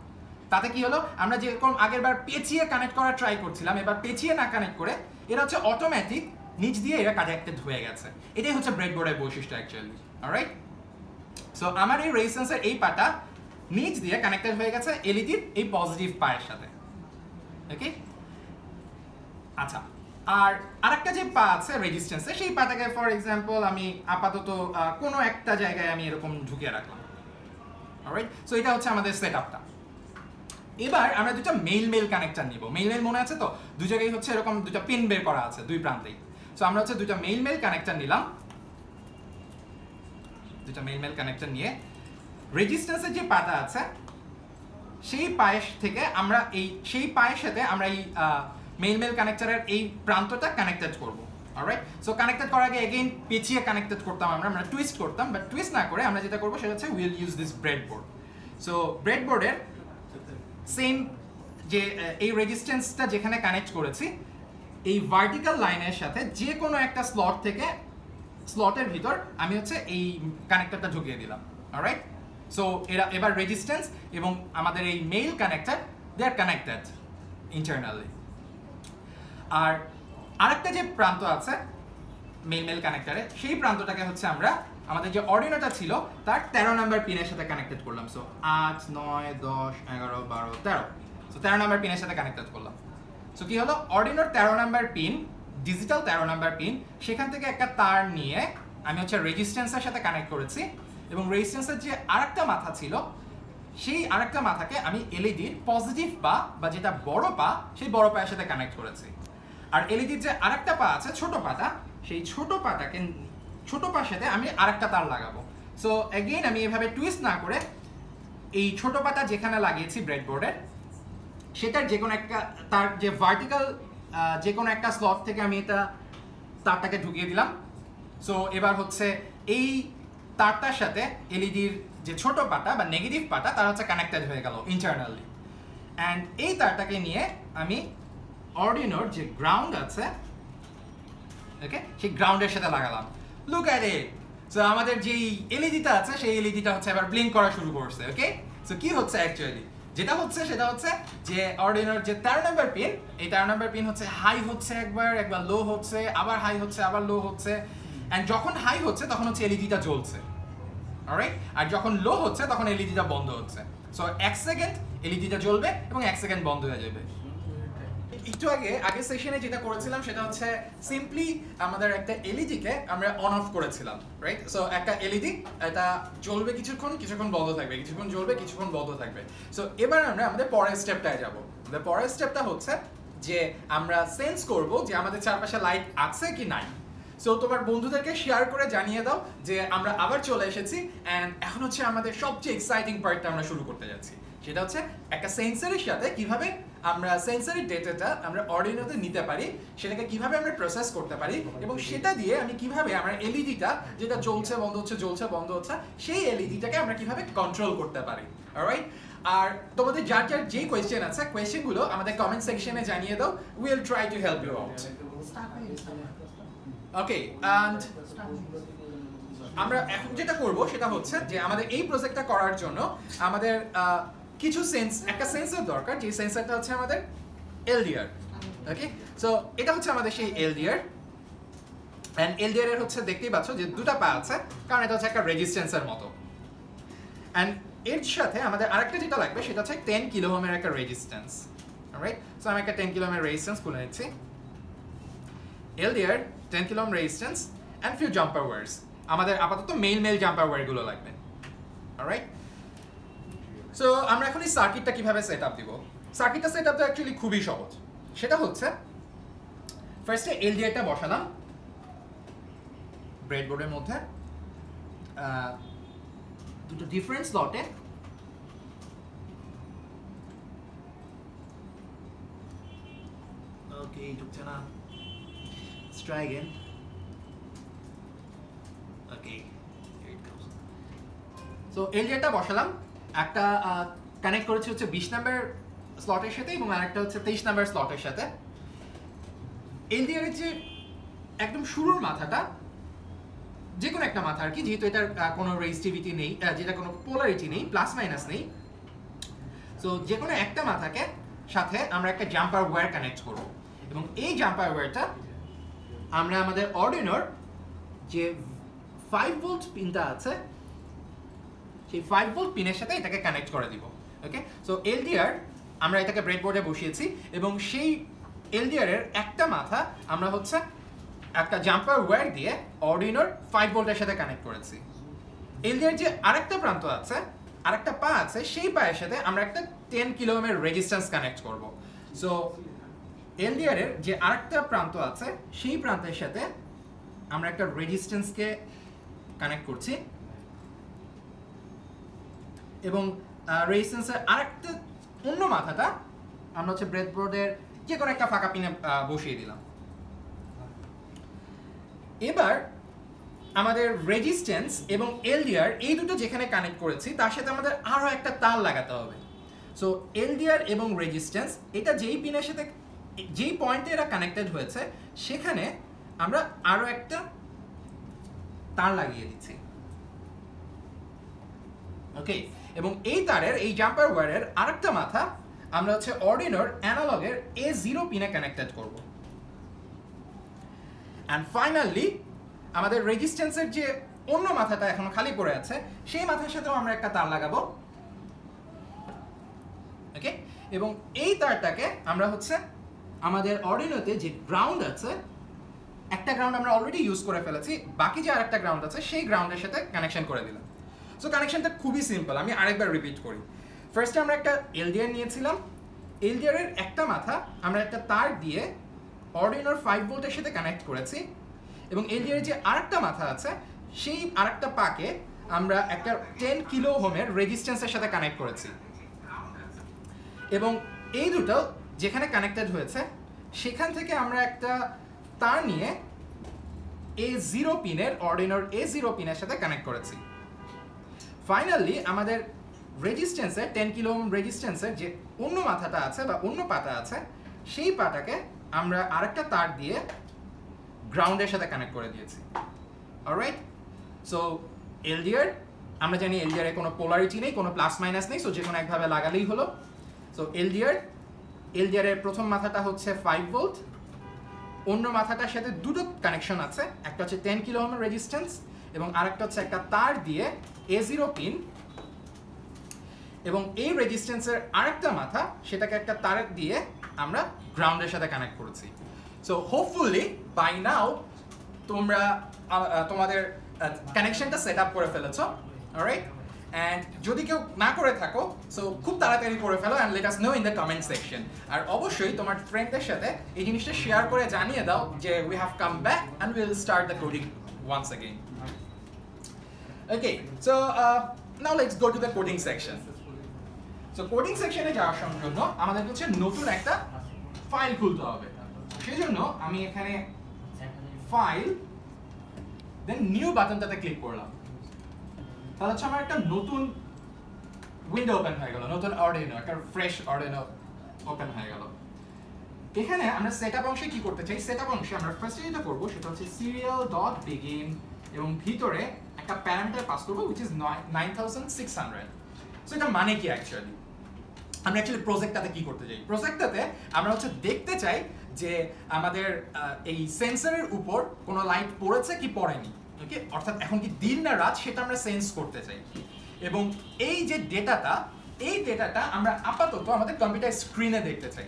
তাতে কি হলো? আমরা যেরকম আগের বার পেঁচিয়ে কানেক্ট করার ট্রাই করছিলাম, এবার পেঁচিয়ে না কানেক্ট করে এটা হচ্ছে অটোমেটিক নিচ দিয়ে এরা কানেক্টেড হয়ে গেছে। এটাই হচ্ছে ব্রেডবোর্ডের বৈশিষ্ট্য অ্যাকচুয়ালি রাইট সো আমার এই রেজিস্ট্যান্সের এই পাটা নিচ দিয়ে কানেক্টেড হয়ে গেছে এলইডির এই পজিটিভ পায়ের সাথে। ওকে আচ্ছা আর আরেকটা যে পা আছে রেজিস্ট্যান্সে সেই পাটাকে ফর এক্সাম্পল আমি আপাতত কোনো একটা জায়গায় আমি এরকম ঢুকিয়ে রাখলাম। রাইট সো এটা হচ্ছে আমাদের সেট এবার আমরা দুটা মেইল মেল কানেক্টর নিব। মেইল মেল মনে আছে তো? দু জায়গায় হচ্ছে এরকম দুটা পিন বের করা আছে, দুই প্রান্তেই। সো আমরা হচ্ছে দুইটা মেইল মেল কানেক্টর নিলাম। দুইটা মেইল মেল কানেক্টর নিয়ে রেজিস্ট্যান্সের যে পাতা আছে সেই পায়েস থেকে আমরা এই, সেই পায়ের সাথে আমরা এই মেইল মেল কানেক্টরের এই প্রান্তটা কানেক্টেড করব অলরাইট সো কানেক্টেড করার আগে এগেইন পেঁচিয়ে কানেক্টেড করতাম আমরা আমরা টুইস্ট করতাম বাট টুইস্ট না করে আমরা যেটা করব সেটা হচ্ছে will use this breadboard so bread বোর্ডের সেম যে এই রেজিস্ট্যান্সটা যেখানে কানেক্ট করেছি, এই ভার্টিক্যাল লাইনের সাথে যে কোনো একটা স্লট থেকে স্লটের ভিতর আমি হচ্ছে এই কানেক্টরটা ঢুকিয়ে দিলাম অলরাইট সো এরা, এবার রেজিস্ট্যান্স এবং আমাদের এই male connector they are connected internally আর আরেকটা যে প্রান্ত আছে মেইল মেল কানেক্টরে সেই প্রান্তটাকে হচ্ছে আমরা, আমাদের যে অর্ডিনোটা ছিল, তার তেরো নাম্বার পিনের সাথে কানেক্টেড করলাম। সো আট, নয়, দশ, এগারো, বারো, তেরো। সো তেরো নাম্বার পিনের সাথে কানেক্টেড করলাম। সো কি হলো? অর্ডিনোর তেরো নাম্বার পিন ডিজিটাল তেরো নাম্বার পিন সেখান থেকে একটা তার নিয়ে আমি হচ্ছে রেজিস্ট্যান্সের সাথে কানেক্ট করেছি। এবং রেজিস্ট্যান্সের যে আরেকটা মাথা ছিল, সেই আরেকটা মাথাকে আমি এলইডির পজিটিভ পা বা যেটা বড় পা, সেই বড় পায়ের সাথে কানেক্ট করেছি। আর এলইডির যে আরেকটা পা আছে, ছোট পাটা, সেই ছোট পাটাকে, ছোট পার সাথে আমি আরেকটা তার লাগাবো। সো এগেইন আমি এভাবে টুইস্ট না করে এই ছোট পাটা যেখানে লাগিয়েছি ব্রেডবোর্ডের সেটার যে কোনো একটা তার, যে ভার্টিক্যাল যে কোনো একটা স্লট থেকে আমি এটা তারটাকে ঢুকিয়ে দিলাম। সো এবার হচ্ছে এই তারটার সাথে এলইডির যে ছোট পাটা বা নেগেটিভ পাটা তার হচ্ছে কানেক্টেড হয়ে গেল ইন্টারনালি অ্যান্ড এই তারটাকে নিয়ে আমি অর্ডিনোর যে গ্রাউন্ড আছে ওকে সেই গ্রাউন্ডের সাথে লাগালাম। লুক অ্যাট ইট সো আমাদের যেই এলইডিটা আছে, সেই এলইডিটা হচ্ছে এবার ব্লিঙ্ক করা শুরু করছে ওকে সো কি হচ্ছে অ্যাকচুয়ালি যেটা হচ্ছে, সেটা হচ্ছে যে অর্ডিনোর যে তেরো নাম্বার পিন এই তেরো নাম্বার পিন হচ্ছে হাই হচ্ছে একবার একবার লো হচ্ছে, আবার হাই হচ্ছে, আবার লো হচ্ছে। অ্যান্ড যখন হাই হচ্ছে, তখন হচ্ছে এলইডিটা জ্বলছে। অলরাইট আর যখন লো হচ্ছে, তখন এলইডিটা বন্ধ হচ্ছে। সো এক সেকেন্ড এলইডিটা জ্বলবে এবং এক সেকেন্ড বন্ধ হয়ে যাবে। একটু আগে, আগের সেশনে যেটা করেছিলাম, সেটা হচ্ছে সিম্পলি আমাদের একটা এলইডি কে আমরা অন অফ করেছিলাম রাইট সো একটা এলইডি এটা জ্বলবে কিছুক্ষণ কিছুক্ষণ বন্ধ থাকবে। কিছুক্ষণ জ্বলবে, কিছুক্ষণ বন্ধ থাকবে। সো এবার আমরা আমাদের পরের স্টেপটায় যাব। আমাদের পরের স্টেপটা হচ্ছে যে আমরা সেন্স করব যে আমাদের চারপাশে লাইট আছে কি নাই। সো তোমার বন্ধুদেরকে শেয়ার করে জানিয়ে দাও যে আমরা আবার চলে এসেছি অ্যান্ড এখন হচ্ছে আমাদের সবচেয়ে এক্সাইটিং পার্টটা আমরা শুরু করতে যাচ্ছি। সেটা হচ্ছে একটা সেন্সরের সাথে কীভাবে আমরা সেন্সরি ডেটাটা আমরা অর্ডিনোতে নিতে পারি, সেটাকে কীভাবে আমরা প্রসেস করতে পারি এবং সেটা দিয়ে আমি কীভাবে আমার এলইডিটা যেটা জ্বলছে, বন্ধ হচ্ছে, জ্বলছে, বন্ধ হচ্ছে, সেই এলইডিটাকে আমরা কীভাবে কন্ট্রোল করতে পারি। অলরাইট আর তোমাদের যার যার যে কোয়েশ্চেন আছে কোয়েশ্চেনগুলো আমাদের কমেন্ট সেকশনে জানিয়ে দাও will try to help you out okay and আমরা এখন যেটা করব সেটা হচ্ছে যে আমাদের এই প্রজেক্টটা করার জন্য আমাদের কিছু সেন্স একটা সেন্সর দরকার, যে সেন্সরটা হচ্ছে আমাদের এলডিআর ওকে সো এটা হচ্ছে আমাদের সেই এলডিআর অ্যান্ড এলডিআর এর হচ্ছে দেখতেই পাচ্ছ যে দুটো পা আছে, কারণ এটা হচ্ছে একটা রেজিস্ট্যান্সের মতো। অ্যান্ড এর সাথে আমাদের আরেকটা যেটা লাগবে সেটা হচ্ছে টেন কিলো ওহমের একটা রেজিস্ট্যান্স রাইট সো আমি একটা টেন কিলো ওহমের রেজিস্ট্যান্স খুলে নিচ্ছি। LDR 10 kilo ohm resistance and few jumper wires আমাদের আপাতত মেইল মেইল জাম্পার ওয়ারগুলো লাগবে। অলরাইট সো আমরা এখন এই সার্কিটটা কীভাবে সেট আপ দিব? সার্কিটটা সেট আপ তো অ্যাকচুয়ালি খুবই সহজ। সেটা হচ্ছে ফার্স্টে এলডিআরটা বসালাম। ব্রেডবোর্ডের মধ্যে। দুটো ডিফারেন্ট স্লটে ওকে ঢুকছে না। Let's try again. Okay, here it goes. So এলডিআরটা বসালাম একটা কানেক্ট করেছি হচ্ছে বিশ নাম্বার স্লটের সাথে এবং আরেকটা হচ্ছে তেইশ নাম্বার স্লটের সাথে এলডিআর যে একদম শুরুর মাথাটা যে কোনো একটা মাথা আর কি যেহেতু এটার কোনো রেজিস্টিভিটি নেই যেটা কোনো পোলারিটি নেই প্লাস মাইনাস নেই সো যে কোনো একটা মাথাকে সাথে আমরা একটা জাম্পার ওয়্যার কানেক্ট করব এবং এই জাম্পার ওয়্যারটা আমরা আমাদের অর্ডিনোর যে ফাইভ ভোল্ট পিনটা আছে, সেই ফাইভ ভোল্ট পিনের সাথে এটাকে কানেক্ট করে দিব ওকে সো এলডিআর আমরা এটাকে ব্রেডবোর্ডে বসিয়েছি এবং সেই এলডিআর এর একটা মাথা আমরা হচ্ছে একটা জাম্পার ওয়্যার দিয়ে অর্ডিনোর ফাইভ ভোল্টের সাথে কানেক্ট করেছি। এলডিআর যে আরেকটা প্রান্ত আছে, আরেকটা পা আছে, সেই পায়ের সাথে আমরা একটা টেন কিলো ওহমের রেজিস্ট্যান্স কানেক্ট করব। সো এলডিআর এর যে আরেকটা প্রান্ত আছে, সেই প্রান্তের সাথে আমরা একটা রেজিস্ট্যান্সকে কানেক্ট করছি। এবং রেজিস্ট্যান্সের আরেকটা, অন্য মাথাটা আমরা হচ্ছে ব্রেডবোর্ডের যে কোনো একটা ফাঁকা পিনে বসিয়ে দিলাম। এবার আমাদের রেজিস্ট্যান্স এবং এলডিআর এই দুটো যেখানে কানেক্ট করেছি, তার সাথে আমাদের আরও একটা তার লাগাতে হবে। সো এলডিআর এবং রেজিস্ট্যান্স, এটা যেই পিনের সাথে যেই পয়েন্টে এরা কানেক্টেড হয়েছে, সেখানে আমরা আরও একটা তার লাগিয়ে দিচ্ছি। ওকে এবং এই তারের, এই জাম্পার ওয়্যারের আরেকটা মাথা আমরা হচ্ছে অর্ডিনোর অ্যানালগের এ জিরো পিনে কানেক্টেড করব। অ্যান্ড ফাইনালি আমাদের রেজিস্ট্যান্সের যে অন্য মাথাটা এখনও খালি পড়ে আছে, সেই মাথার সাথেও আমরা একটা তার লাগাবো। ওকে এবং এই তারটাকে আমরা হচ্ছে আমাদের অর্ডিনোতে যে গ্রাউন্ড আছে, একটা গ্রাউন্ড আমরা অলরেডি ইউজ করে ফেলেছি, বাকি যে আরেকটা গ্রাউন্ড আছে, সেই গ্রাউন্ডের সাথে কানেকশন করে দিলাম। সো কানেকশনটা খুবই সিম্পল আমি আরেকবার রিপিট করি। ফার্স্টে আমরা একটা এলডিআর নিয়েছিলাম। এলডিআর এর একটা মাথা আমরা একটা তার দিয়ে অর্ডিনোর ফাইভ ভোল্টের সাথে কানেক্ট করেছি এবং এলডিআর এর যে আরেকটা মাথা আছে, সেই আরেকটা পাকে আমরা একটা টেন কিলো হোমের রেজিস্ট্যান্সের সাথে কানেক্ট করেছি। এবং এই দুটো যেখানে কানেক্টেড হয়েছে, সেখান থেকে আমরা একটা তার নিয়ে এ জিরো পিনের অর্ডিনোর এ জিরো পিনের সাথে কানেক্ট করেছি। ফাইনালি আমাদের রেজিস্ট্যান্সের টেন কিলো রেজিস্ট্যান্সের যে অন্য মাথাটা আছে বা অন্য পাতা আছে, সেই পাটাকে আমরা আরেকটা তার দিয়ে গ্রাউন্ডের সাথে কানেক্ট করে দিয়েছি। অলরাইট সো এলডিআর আমরা জানি এলডিআর কোনো পোলারিটি নেই, কোনো প্লাস মাইনাস নেই সো যে কোনো একভাবে লাগালেই হলো। সো এলডিআর এলডিআর এর প্রথম মাথাটা হচ্ছে ফাইভ ভোল্ট অন্য মাথাটার সাথে দুটো কানেকশন আছে, একটা হচ্ছে টেন কিলো রেজিস্ট্যান্স এবং আরেকটা হচ্ছে একটা তার দিয়ে এ জিরো পিন এবং এই রেজিস্ট্যান্সের আরেকটা মাথা সেটাকে একটা তার দিয়ে আমরা গ্রাউন্ডের সাথে কানেক্ট করেছি। সো হোপফুলি বাই নাও তোমরা তোমাদের কানেকশনটা সেট আপ করে ফেলেছো। অলরাইট অ্যান্ড যদি কেউ না করে থাকো সো খুব তাড়াতাড়ি করে ফেলো and let us know in the comment section আর অবশ্যই তোমার ফ্রেন্ডদের সাথে এই জিনিসটা শেয়ার করে জানিয়ে দাও যে we have come back and will start the coding once again okay so now let's go to the coding section so coding সেকশনে যাওয়ার জন্য আমাদের হচ্ছে নতুন একটা ফাইল খুলতে হবে। সেই জন্য আমি এখানে ফাইল দেন নিউ বাটনটাতে ক্লিক করলাম। তাহলে হচ্ছে আমার একটা নতুন উইন্ডো ওপেন হয়ে গেল, নতুন অর্ডিনো একটা ফ্রেশ অর্ডিনো ওপেন হয়ে গেল। এখানে আমরা সেটআপ অংশে কি করতে চাই? সেটআপ অংশে আমরা ফার্স্টে যেটা করব সেটা হচ্ছে সিরিয়াল ডট বিগিন এবং ভিতরে একটা প্যারামিটার পাস করব which is nine thousand six hundred so এটা মানে কি অ্যাকচুয়ালি আমরা অ্যাকচুয়ালি প্রজেক্টটাতে কি করতে চাই? প্রজেক্টটাতে আমরা হচ্ছে দেখতে চাই যে আমাদের এই সেন্সরের উপর কোনো লাইট পড়েছে কি পড়েনি। ওকে অর্থাৎ এখন কি দিন না রাত, সেটা আমরা সেন্স করতে চাই। এবং এই যে ডেটাটা, এই ডেটাটা আমরা আপাতত আমাদের কম্পিউটার স্ক্রিনে দেখতে চাই।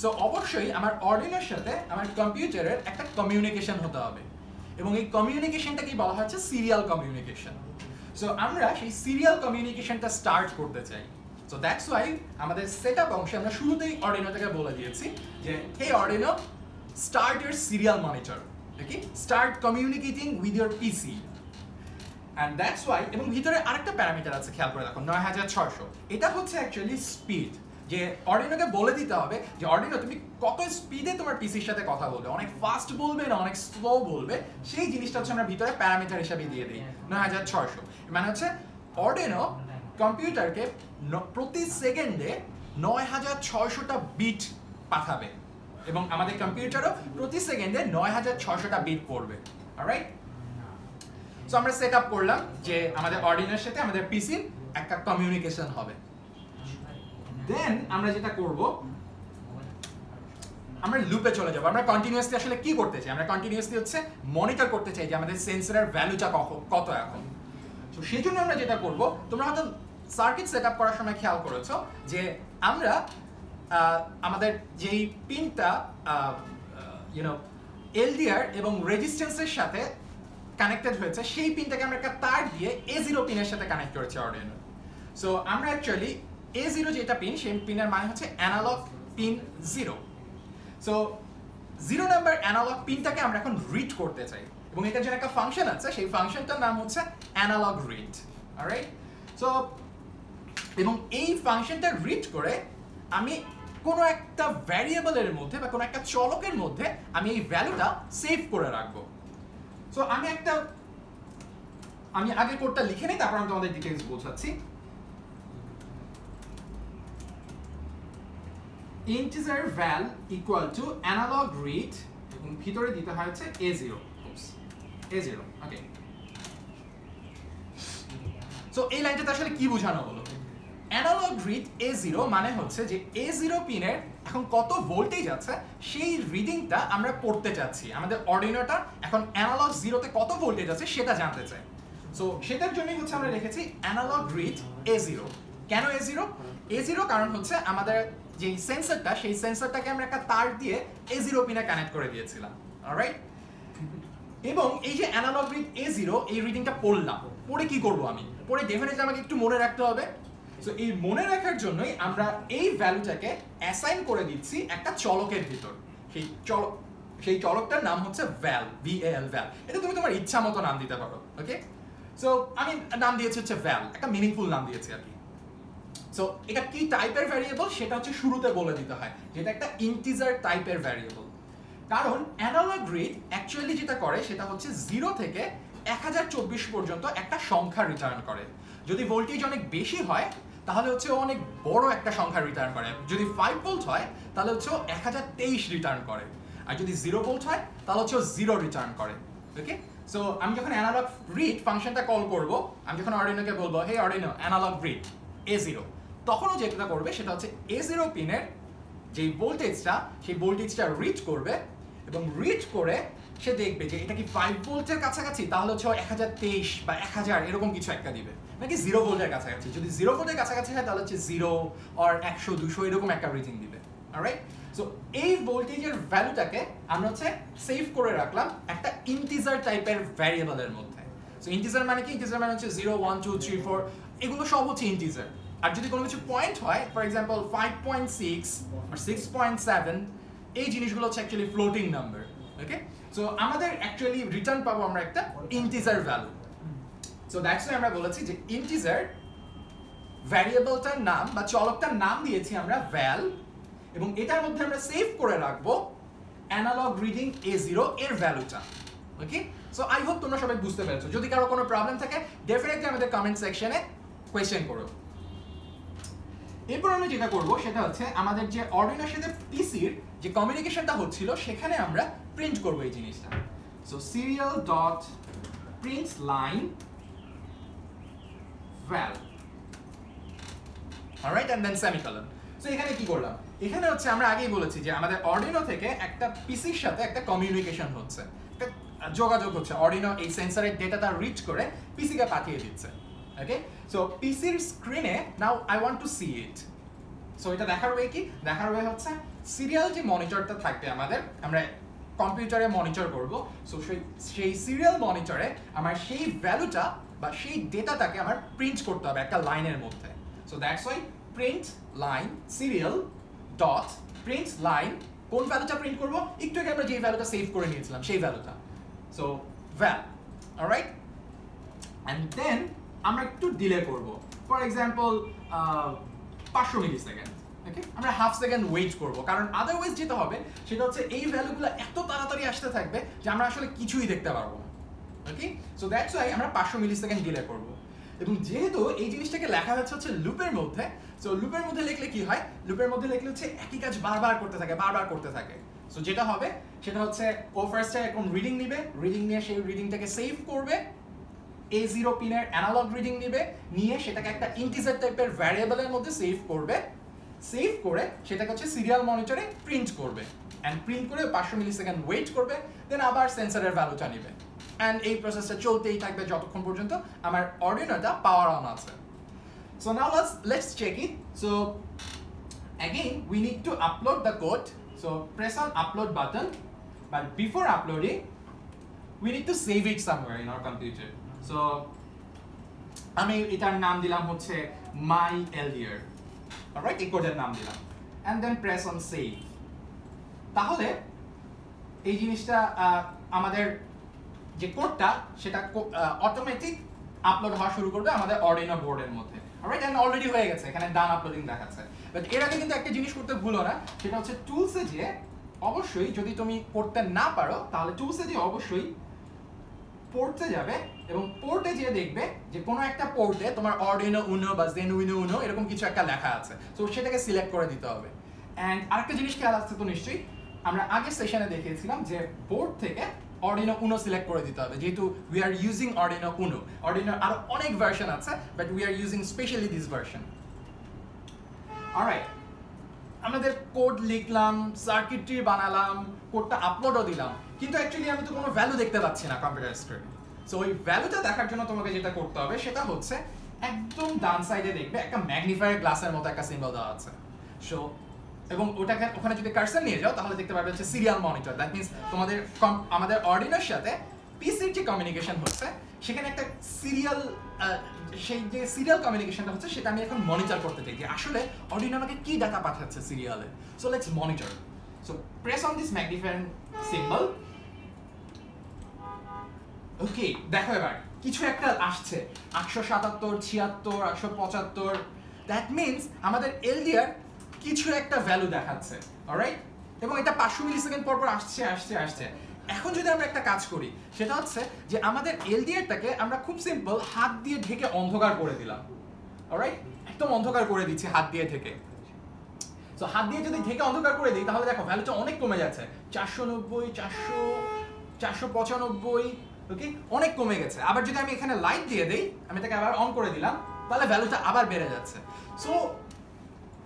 সো অবশ্যই আমার অর্ডিনোর সাথে আমার কম্পিউটারের একটা কমিউনিকেশন হতে হবে। এবং এই কমিউনিকেশনটাকেই বলা হচ্ছে সিরিয়াল কমিউনিকেশন সো আমরা সেই সিরিয়াল কমিউনিকেশনটা স্টার্ট করতে চাই। সো দ্যাটস ওয়াই আমাদের সেট আপ অংশে আমরা শুরুতেই অর্ডিনোটাকে বলে দিয়েছি যে hey Arduino start your serial monitor okay start communicating with your PC and that's why এবং ভিতরে আরেকটা প্যারামিটার আছে, খেয়াল করে দেখো, নয় হাজার ছশো এটা হচ্ছে অ্যাকচুয়ালি স্পিড যে অর্ডিনোকে বলে দিতে হবে যে, অর্ডিনো, তুমি কত স্পিডে তোমার পিসির সাথে কথা বলবে? অনেক ফাস্ট বলবে না, অনেক স্লো বলবে? সেই জিনিসটা হচ্ছে আমরা ভিতরে প্যারামিটার হিসাবে দিয়ে দিই, নয় হাজার ছশো মানে হচ্ছে, অর্ডিনো কম্পিউটারকে প্রতি সেকেন্ডে নয় হাজার ছয়শোটা বিট পাঠাবে। এবং আমাদের কম্পিউটারও প্রতি সেকেন্ডে নয় হাজার ছশোটা বিট পড়বে সো আমরা সেট আপ করলাম যে আমাদের অর্ডিনোর সাথে আমাদের পিসির একটা কমিউনিকেশন হবে। দেন আমরা যেটা করব, আমরা লুপে চলে যাব। আমরা কন্টিনিউয়াসলি আসলে কি করতে চাই? আমরা কন্টিনিউয়াসলি হচ্ছে মনিটর করতে চাই যে আমাদের সেন্সরের ভ্যালুটা কত এখন। তো সেই জন্য আমরা যেটা করব, তোমরা হয়তো সার্কিট সেট আপ করার সময় খেয়াল করেছ যে আমরা আমাদের যেই পিনটা ইউনো এলডিআর এবং রেজিস্ট্যান্সের সাথে কানেক্টেড হয়েছে, সেই পিনটাকে আমরা একটা তার দিয়ে এ জিরো পিনের সাথে কানেক্ট করেছি অর্ডিনো। সো আমরা অ্যাকচুয়ালি এ জিরো যেটা পিন, সেই পিনের মানে হচ্ছে analog pin zero so zero number analog পিনটাকে আমরা এখন রিড করতে চাই। এবং এটার জন্য একটা ফাংশন আছে, সেই ফাংশনটার নাম হচ্ছে অ্যানালগ রিড রাইট সো এবং এই ফাংশনটা রিড করে আমি কোনো একটা ভ্যারিয়েবলের মধ্যে বা কোনো একটা চলকের মধ্যে আমি এই ভ্যালুটা সেভ করে রাখব। সো আমি একটা, আমি আগে কোডটা লিখে নিই, তারপর আমি তোমাদের ডিটেলস বোঝাচ্ছি। Integer val equal to analog read এবং ভিতরে দিতে হয় হচ্ছে A zero A zero okay so এই লাইনটাতে আসলে কি বোঝানো হলো? অ্যানালগ রিড এ জিরো মানে হচ্ছে যে এ জিরো পিনের এখন কত ভোল্টেজ আছে, সেই রিডিংটা আমরা পড়তে চাচ্ছি আমাদের অর্ডিনোটা এখন অ্যানালগ জিরোতে কত ভোল্টেজ আছে সেটা জানতে চাই সো সেটার জন্যই হচ্ছে আমরা রেখেছি অ্যানালগ রিড এ জিরো কেন এ জিরো এ জিরো কারণ হচ্ছে আমাদের যে সেন্সরটা সেই সেন্সরটাকে আমরা একটা তার দিয়ে এ জিরো পিনে কানেক্ট করে দিয়েছিলাম। রাইট এবং এই যে অ্যানালগ রিড এ জিরো এই রিডিংটা পড়লাম। পড়ে কি করব আমি? পড়ে ডেফিনেটলি আমাকে একটু মনে রাখতে হবে। সো এই মনে রাখার জন্যই আমরা এই ভ্যালুটাকে অ্যাসাইন করে দিচ্ছি একটা চলকের ভিতর। সেই চলক সেই চলকটার নাম হচ্ছে ভ্যাল ভি এল ভ্যাল এটা তুমি তোমার ইচ্ছা মতো নাম দিতে পারো ওকে সো আমি নাম দিয়েছি হচ্ছে ভ্যাল একটা মিনিংফুল নাম দিয়েছি আর কি। সো এটা কি টাইপের ভ্যারিয়েবল সেটা হচ্ছে শুরুতে বলে দিতে হয়, যেটা একটা ইন্টিজার টাইপের ভ্যারিয়েবল কারণ অ্যানালগ রিড অ্যাকচুয়ালি যেটা করে, সেটা হচ্ছে জিরো থেকে এক হাজার চব্বিশ পর্যন্ত একটা সংখ্যা রিটার্ন করে। যদি ভোল্টেজ অনেক বেশি হয় তাহলে হচ্ছে ও অনেক বড় একটা সংখ্যা রিটার্ন করে। যদি ফাইভ ভোল্ট হয়, তাহলে হচ্ছে ও এক হাজার তেইশ রিটার্ন করে। আর যদি জিরো ভোল্ট হয়, তাহলে হচ্ছে ও জিরো রিটার্ন করে। ওকে সো আমি যখন অ্যানালগ রিড ফাংশনটা কল করব, আমি যখন অর্ডিনোকে বলব hey Arduino analog read A zero তখনও যেটা করবে, সেটা হচ্ছে এ জিরো পিনের যে ভোল্টেজটা সেই ভোল্টেজটা রিড করবে এবং রিড করে সে দেখবে যে এটা কি ফাইভ ভোল্টের কাছাকাছি? তাহলে হচ্ছে এক হাজার তেইশ বা এক হাজার এরকম কিছু একটা দিবে। নাকি জিরো ভোল্টের কাছাকাছি? যদি জিরো ভোল্টের কাছাকাছি হয়, তাহলে হচ্ছে জিরো আর একশো, দুশো এরকম একটা রিডিং দিবে। রাইট সো এই ভোল্টেজের ভ্যালুটাকে আমরা হচ্ছে সেভ করে রাখলাম একটা ইন্টিজার টাইপের ভ্যারিয়েবলের মধ্যে। সো ইন্টিজার মানে কি? ইন্টিজার মানে হচ্ছে zero one two three four এগুলো সব হচ্ছে ইন্টিজার আর যদি কোনো কিছু পয়েন্ট হয় for example five point six six point seven এই জিনিসগুলো হচ্ছে actually floating number okay so আমাদের অ্যাকচুয়ালি রিটার্ন পাবো আমরা একটা ইন্টিজার ভ্যালু সো দ্যাটস আমরা বলেছি যে ইন্টিজার ভ্যারিয়েবলটার নাম বা চলকটার নাম দিয়েছি আমরা ভ্যাল এবং এটার মধ্যে আমরা সেভ করে রাখব অ্যানালগ রিডিং এ জিরো এর ভ্যালুটা ওকে সো আই হোপ তোমরা সবাই বুঝতে পেরেছ। যদি কারও কোনো প্রবলেম থাকে ডেফিনেটলি আমাদের কমেন্ট সেকশনে কোয়েশ্চেন করো। এরপর আমরা যেটা করব, সেটা হচ্ছে আমাদের যে অর্ডিনোর সাথে পিসির যে কমিউনিকেশনটা হচ্ছিল, সেখানে আমরা প্রিন্ট করব এই জিনিসটা। So serial dot print line val alright and then semicolon so এখানে কি করলাম? এখানে হচ্ছে আমরা আগেই বলেছি যে আমাদের অর্ডিনো থেকে একটা পিসির সাথে একটা কমিউনিকেশন হচ্ছে। যোগাযোগ হচ্ছে। অর্ডিনো এই সেন্সরের ডেটাটা রিচ করে পিসিকে পাঠিয়ে দিচ্ছে। ওকে সো পিসির স্ক্রিনে now I want to see it so এটা দেখার ওয়ে কি? দেখার ওয়ে হচ্ছে সিরিয়াল যে মনিটরটা থাকবে আমাদের। আমরা কম্পিউটারে মনিটর করব। সো সেই সেই সিরিয়াল মনিটরে আমার সেই ভ্যালুটা বা সেই ডেটাটাকে আমার প্রিন্ট করতে হবে একটা লাইনের মধ্যে। So that's why print line serial dot print line কোন ভ্যালুটা প্রিন্ট করব? একটু আগে আমরা যে ভ্যালুটা সেভ করে নিয়েছিলাম, সেই ভ্যালুটা so val alright and then আমরা একটু ডিলে করব। ফর এক্সাম্পল পাঁচশো মিলি সেকেন্ড ওকে আমরা হাফ সেকেন্ড ওয়েট করব। কারণ আদারওয়াইজ যেটা হবে, সেটা হচ্ছে এই ভ্যালুগুলো এত তাড়াতাড়ি আসতে থাকবে যে আমরা আসলে কিছুই দেখতে পারব না। ওকে সো দ্যাটস ওয়াই আমরা পাঁচশো মিলি সেকেন্ড ডিলে করব। এবং যেহেতু এই জিনিসটাকে লেখা হচ্ছে হচ্ছে লুপের মধ্যে সো লুপের মধ্যে লিখলে কি হয়? লুপের মধ্যে লিখলে হচ্ছে একই কাজ বারবার করতে থাকে, বারবার করতে থাকে। সো যেটা হবে, সেটা হচ্ছে ও ফার্স্টে এরকম রিডিং নিবে রিডিং নিয়ে সেই রিডিংটাকে সেভ করবে। এ জিরো পিনের অ্যানালগ রিডিং নিবে, নিয়ে সেটাকে একটা ইন্টিজার টাইপের ভ্যারিয়েবলের মধ্যে সেভ করবে। সেভ করে সেটাকে হচ্ছে সিরিয়াল মনিটরে প্রিন্ট করবে। অ্যান্ড প্রিন্ট করে পাঁচশো মিলি সেকেন্ড ওয়েট করবে দেন আবার সেন্সারের ভ্যালুটা নিবে। অ্যান্ড এই প্রসেসটা চলতেই থাকবে যতক্ষণ পর্যন্ত আমার অর্ডিনোটা পাওয়ার অন আছে। So now let's let's check it so again, we need to upload the code. So, press on upload button. But before uploading, we need to save it somewhere in our computer. So, আমি এটার নাম দিলাম হচ্ছে মাই এলডিয়ার alright এই কোডের নাম দিলাম। And then press on save তাহলে এই জিনিসটা আমাদের যে কোডটা সেটা অটোমেটিক আপলোড হওয়া শুরু করবে আমাদের অর্ডিনো বোর্ডের মধ্যে। অলরাইট এন্ড অলরেডি হয়ে গেছে। এখানে ডান আপলোডিং দেখাচ্ছে। বাট এর আগে কিন্তু একটা জিনিস করতে ভুলো না, সেটা হচ্ছে টুলসে যে অবশ্যই যদি তুমি করতে না পারো, তাহলে টুলসে যে অবশ্যই পোর্টে যাবে এবং পোর্টে যেয়ে দেখবে যে কোনো একটা পোর্টে তোমার অর্ডিনো উনো বা জেনুইনো উনো এরকম কিছু একটা লেখা আছে। তো সেটাকে সিলেক্ট করে দিতে হবে। অ্যান্ড আরেকটা জিনিস খেয়াল আসছে তো নিশ্চয়ই, আমরা আগের সেশনে দেখিয়েছিলাম যে বোর্ড থেকে অর্ডিনো উনো সিলেক্ট করে দিতে হবে। যেহেতু we are using Arduino Uno Arduino আরও অনেক ভার্সন আছে but we are using specially this version alright আমাদের কোড লিখলাম সার্কিটরি বানালাম কোডটা আপলোডও দিলাম। কিন্তু অ্যাকচুয়ালি আমি তো কোনো ভ্যালু দেখতে পাচ্ছি না কম্পিউটার স্ক্রিনে সো ওই ভ্যালুটা দেখার জন্য তোমাকে যেটা করতে হবে, সেটা হচ্ছে একদম ডান সাইডে দেখবে একটা ম্যাগনিফায়ার গ্লাসের মতো একটা সিম্বল দেওয়া আছে। সো এবং ওটাকে, ওখানে যদি কার্সার নিয়ে যাও, তাহলে দেখতে পারবে হচ্ছে সিরিয়াল মনিটর দ্যাট মিন্স তোমাদের আমাদের অর্ডিনোর সাথে পিসির যে কমিউনিকেশন হচ্ছে। সেখানে একটা সিরিয়াল সেই যে সিরিয়াল কমিউনিকেশনটা হচ্ছে, সেটা আমি এখন মনিটর করতে চাই যে আসলে অর্ডিনো আমাকে কি ডাটা পাঠাচ্ছে সিরিয়ালে so let's monitor so press on this magnifier symbol okay দেখো এবার, কিছু একটা আসছে। আটশো সাতাত্তর, ছিয়াত্তর আটশো পঁচাত্তর। দ্যাট মিনস আমাদের এলডিআর কিছু একটা ভ্যালু দেখাচ্ছে অলরাইট এবং এটা পাঁচশো মিলি সেকেন্ড পর আসছে আসছে আসছে। এখন যদি আমরা একটা কাজ করি, সেটা হচ্ছে যে আমাদের এলডিআরটাকে আমরা খুব সিম্পল হাত দিয়ে ঢেকে অন্ধকার করে দিলাম অলরাইট একদম অন্ধকার করে দিচ্ছি হাত দিয়ে ঢেকে। তো হাত দিয়ে যদি ঢেকে অন্ধকার করে দিই, তাহলে দেখো ভ্যালুটা অনেক কমে যাচ্ছে। চারশো নব্বই, চারশো চারশো পঁচানব্বই ওকে অনেক কমে গেছে। আবার যদি আমি এখানে লাইট দিয়ে দেই, আমি এটাকে আবার অন করে দিলাম, তাহলে ভ্যালুটা আবার বেড়ে যাচ্ছে। সো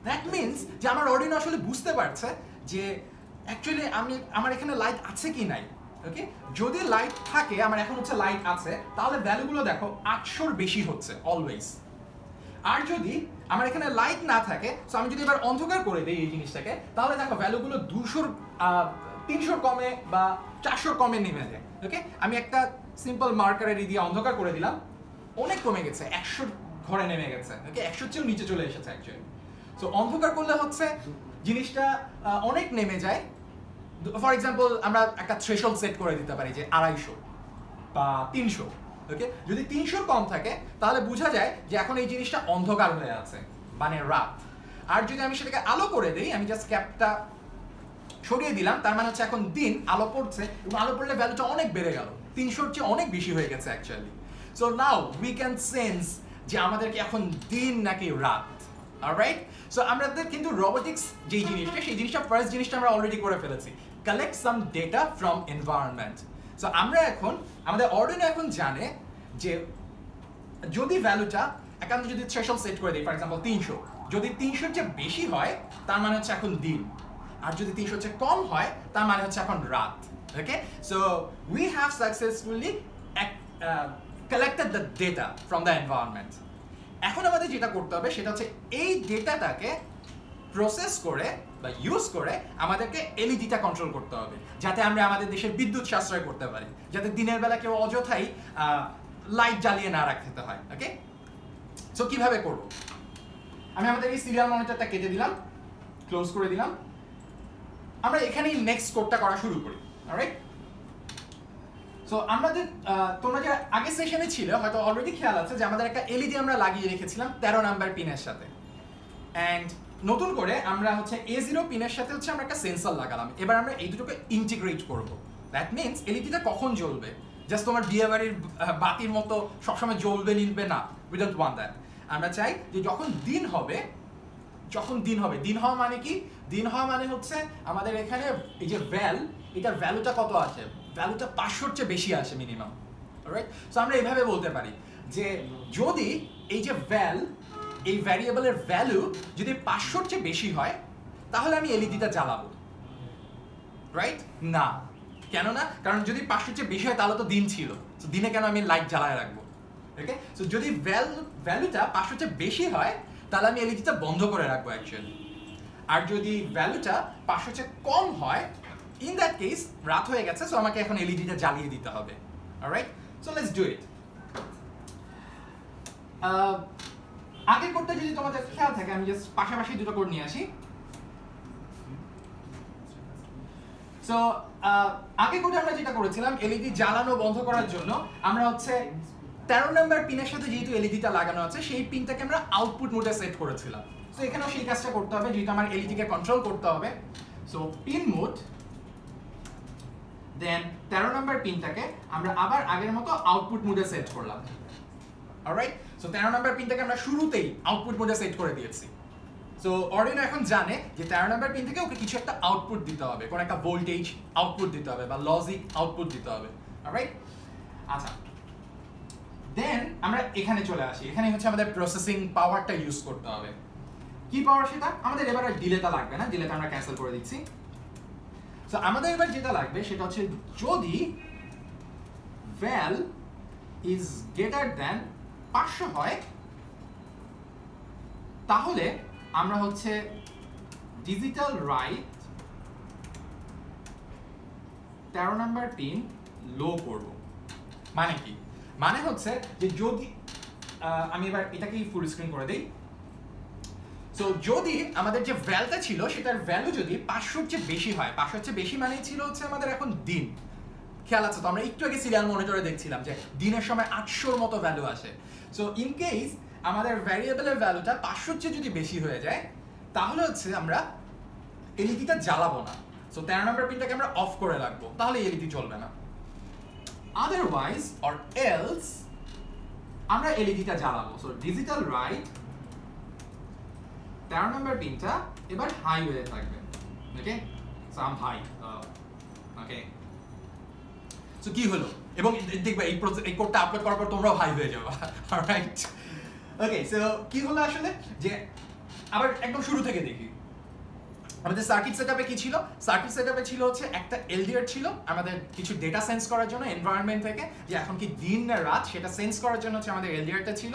দ্যাট মিনস যে আমার অডিয়েন্স আসলে বুঝতে পারছে যে অ্যাকচুয়ালি আমি, আমার এখানে লাইট আছে কি নাই। ওকে যদি লাইট থাকে, আমার এখন হচ্ছে লাইট আছে, তাহলে ভ্যালুগুলো দেখো আটশোর বেশি হচ্ছে অলওয়েজ আর যদি আমার এখানে লাইট না থাকে তো আমি যদি এবার অন্ধকার করে দিই এই জিনিসটাকে, তাহলে দেখো ভ্যালুগুলো দুশোর তিনশোর কমে বা চারশোর কমে নেমে যায় ওকে আমি একটা সিম্পল মার্কারের দিয়ে অন্ধকার করে দিলাম, অনেক কমে গেছে, একশোর ঘরে নেমে গেছে ওকে একশোর চেয়েও নিচে চলে এসেছে অ্যাকচুয়ালি সো অন্ধকার করলে হচ্ছে জিনিসটা অনেক নেমে যায়। ফর এক্সাম্পল আমরা একটা থ্রেশল সেট করে দিতে পারি যে আড়াইশো বা তিনশো ওকে যদি তিনশোর কম থাকে, তাহলে বোঝা যায় যে এখন এই জিনিসটা অন্ধকার হয়ে আছে মানে রাত। আর যদি আমি সেটাকে আলো করে দিই, আমি জাস্ট ক্যাপটা সরিয়ে দিলাম, তার মানে হচ্ছে এখন দিন আলো পড়ছে এবং আলো পড়লে ভ্যালুটা অনেক বেড়ে গেল। তিনশোর চেয়ে অনেক বেশি হয়ে গেছে actually so now we can sense যে আমাদেরকে এখন দিন নাকি রাত। রাইট সো আমাদের কিন্তু রোবোটিক্স যেই জিনিসটা, সেই জিনিসটা ফার্স্ট জিনিসটা আমরা অলরেডি করে ফেলেছি। Collect some data from environment so আমরা এখন, আমাদের অর্ডিনো এখন জানে যে যদি ভ্যালুটা একান্ত যদি থ্রেশল সেট করে দিই ফর এক্সাম্পল তিনশো, যদি তিনশোর চেয়ে বেশি হয়, তার মানে হচ্ছে এখন দিন। আর যদি তিনশোর চেয়ে কম হয়, তার মানে হচ্ছে এখন রাত okay so we have successfully collected the data from the environment এখন আমাদের যেটা করতে হবে, সেটা হচ্ছে এই ডেটাটাকে প্রসেস করে বা ইউজ করে আমাদেরকে এলইডিটা কন্ট্রোল করতে হবে, যাতে আমরা আমাদের দেশের বিদ্যুৎ সাশ্রয় করতে পারি, যাতে দিনের বেলা কেউ অযথাই লাইট জ্বালিয়ে না রাখতে হয় ওকে সো কীভাবে করব? আমি আমাদের এই সিরিয়াল মনিটরটা কেটে দিলাম ক্লোজ করে দিলাম। আমরা এখানেই নেক্সট কোডটা করা শুরু করি অলরাইট সো আমাদের তোমরা যে আগের সেশনে ছিল, হয়তো অলরেডি খেয়াল আছে যে আমাদের একটা এলইডি আমরা লাগিয়ে রেখেছিলাম তেরো নাম্বার পিনের সাথে। অ্যান্ড নতুন করে আমরা হচ্ছে এ জিরো পিনের সাথে হচ্ছে আমরা একটা সেন্সর লাগালাম। এবার আমরা এই দুটোকে ইন্টিগ্রেট করব। দ্যাট মিনস এলইডিটা কখন জ্বলবে? জাস্ট তোমার বিয়ে বাড়ির বাতির মতো সবসময় জ্বলবে, নিলবে না উই ডোন্ট দ্যাট আমরা চাই যে যখন দিন হবে যখন দিন হবে, দিন হওয়া মানে কি? দিন হওয়া মানে হচ্ছে আমাদের এখানে এই যে ভ্যাল এটার ভ্যালুটা কত আছে? ভ্যালুটা পাঁচশোর চেয়ে বেশি আসে মিনিমাম রাইট সো আমরা এইভাবে বলতে পারি যে যদি এই যে ভ্যাল এই ভ্যারিয়েবলের ভ্যালু যদি পাঁচশোর চেয়ে বেশি হয়, তাহলে আমি এলইডিটা জ্বালাবো রাইট না কেন না কারণ যদি পাঁচশোর চেয়ে বেশি হয়, তাহলে তো দিন ছিল তো দিনে কেন আমি লাইট জ্বালায় রাখব ওকে সো যদি ভ্যাল ভ্যালুটা পাঁচশোর চেয়ে বেশি হয় তাহলে আমি এলইডিটা বন্ধ করে রাখব অ্যাকচুয়ালি আর যদি ভ্যালুটা পাঁচশো চেয়ে কম হয় ইন দ্যাট কেস রাত হয়ে গেছে সো আমাকে এখন এলইডিটা জ্বালিয়ে দিতে হবে। Right so let's do it আগের কোডটা যদি তোমাদের খেয়াল থাকে, আমি জাস্ট পাশাপাশি দুটো কোড নিয়ে আসি। সো আগে করে আমরা যেটা করেছিলাম এলইডি জ্বালানো বন্ধ করার জন্য, আমরা হচ্ছে তেরো নাম্বার পিনের সাথে যেহেতু এলইডিটা লাগানো আছে, সেই পিনটাকে আমরা আউটপুট মোডে সেট করেছিলাম। সো এখানেও সেই কাজটা করতে হবে, যেহেতু আমার এলইডিকে কন্ট্রোল করতে হবে। সো পিন মোড দেন তেরো নাম্বার পিনটাকে আমরা আবার আগের মতো আউটপুট মোডে সেট করলাম। অলরাইট সো তেরো নাম্বার পিনটাকে আমরা শুরুতেই আউটপুট মোডে সেট করে দিয়েছি। সো অর্ডিনো এখন জানে যে তেরো নাম্বার পিন থেকে ওকে কিছু একটা আউটপুট দিতে হবে। কোনো একটা ভোল্টেজ আউটপুট দিতে হবে বা লজিক আউটপুট দিতে হবে। রাইট আচ্ছা। দেন আমরা এখানে চলে আসি। এখানে হচ্ছে আমাদের প্রসেসিং পাওয়ারটা ইউজ করতে হবে। কি পাওয়ার সেটা? আমাদের এবার আর ডিলেটা লাগবে না। ডিলেটা আমরা ক্যান্সেল করে দিচ্ছি। সো আমাদের এবার যেটা লাগবে সেটা হচ্ছে যদি ভ্যাল ইজ গ্রেটার দ্যান পাঁচশো হয়, তাহলে আমরা হচ্ছে ডিজিটাল রাইট তেরো নাম্বার পিন লো করব। মানে কি? মানে হচ্ছে যে যদি আমি এবার এটাকেই ফুল স্ক্রিন করে দিই। সো যদি আমাদের যে ভ্যালটা ছিল, সেটার ভ্যালু যদি পাঁচশোর চেয়ে বেশি হয়, পাঁচশোর চেয়ে বেশি মানেই ছিল হচ্ছে আমাদের এখন দিন। খেয়াল আছে তো? আমরা একটু আগে সিরিয়াল মনিটরে দেখছিলাম যে দিনের সময় আটশোর মতো ভ্যালু আসে। সো ইন কেস আমাদের ভ্যারিয়েবলের ভ্যালুটা পাঁচশোর চেয়ে যদি বেশি হয়ে যায়, তাহলে হচ্ছে আমরা এলইডিটা জ্বালাবো না। সো তেরো নম্বর পিনটাকে আমরা অফ করে রাখব। তাহলে এলইডি চলবে না। আদারওয়াইজ অর এলস আমরা এলইডিটা জ্বালাবো। সো ডিজিটাল রাইট তেরো নম্বর পিনটা এবার হাই হয়ে থাকবে। Okay so um high okay so কি হলো? এবং দেখবে এই এই কোডটা আপলোড করার পর তোমরাও হাই হয়ে যাবে রাইট ওকে সো কি হলো আসলে? যে, আবার একদম শুরু থেকে দেখি। আমাদের সার্কিট সেটআপে কি ছিল? সার্কিট সেটআপে ছিল হচ্ছে একটা এলডিআর ছিল, আমাদের কিছু ডেটা সেন্স করার জন্য এনভায়রনমেন্ট থেকে, যে এখন কি দিন না রাত, সেটা সেন্স করার জন্য হচ্ছে আমাদের এলডিআরটা ছিল।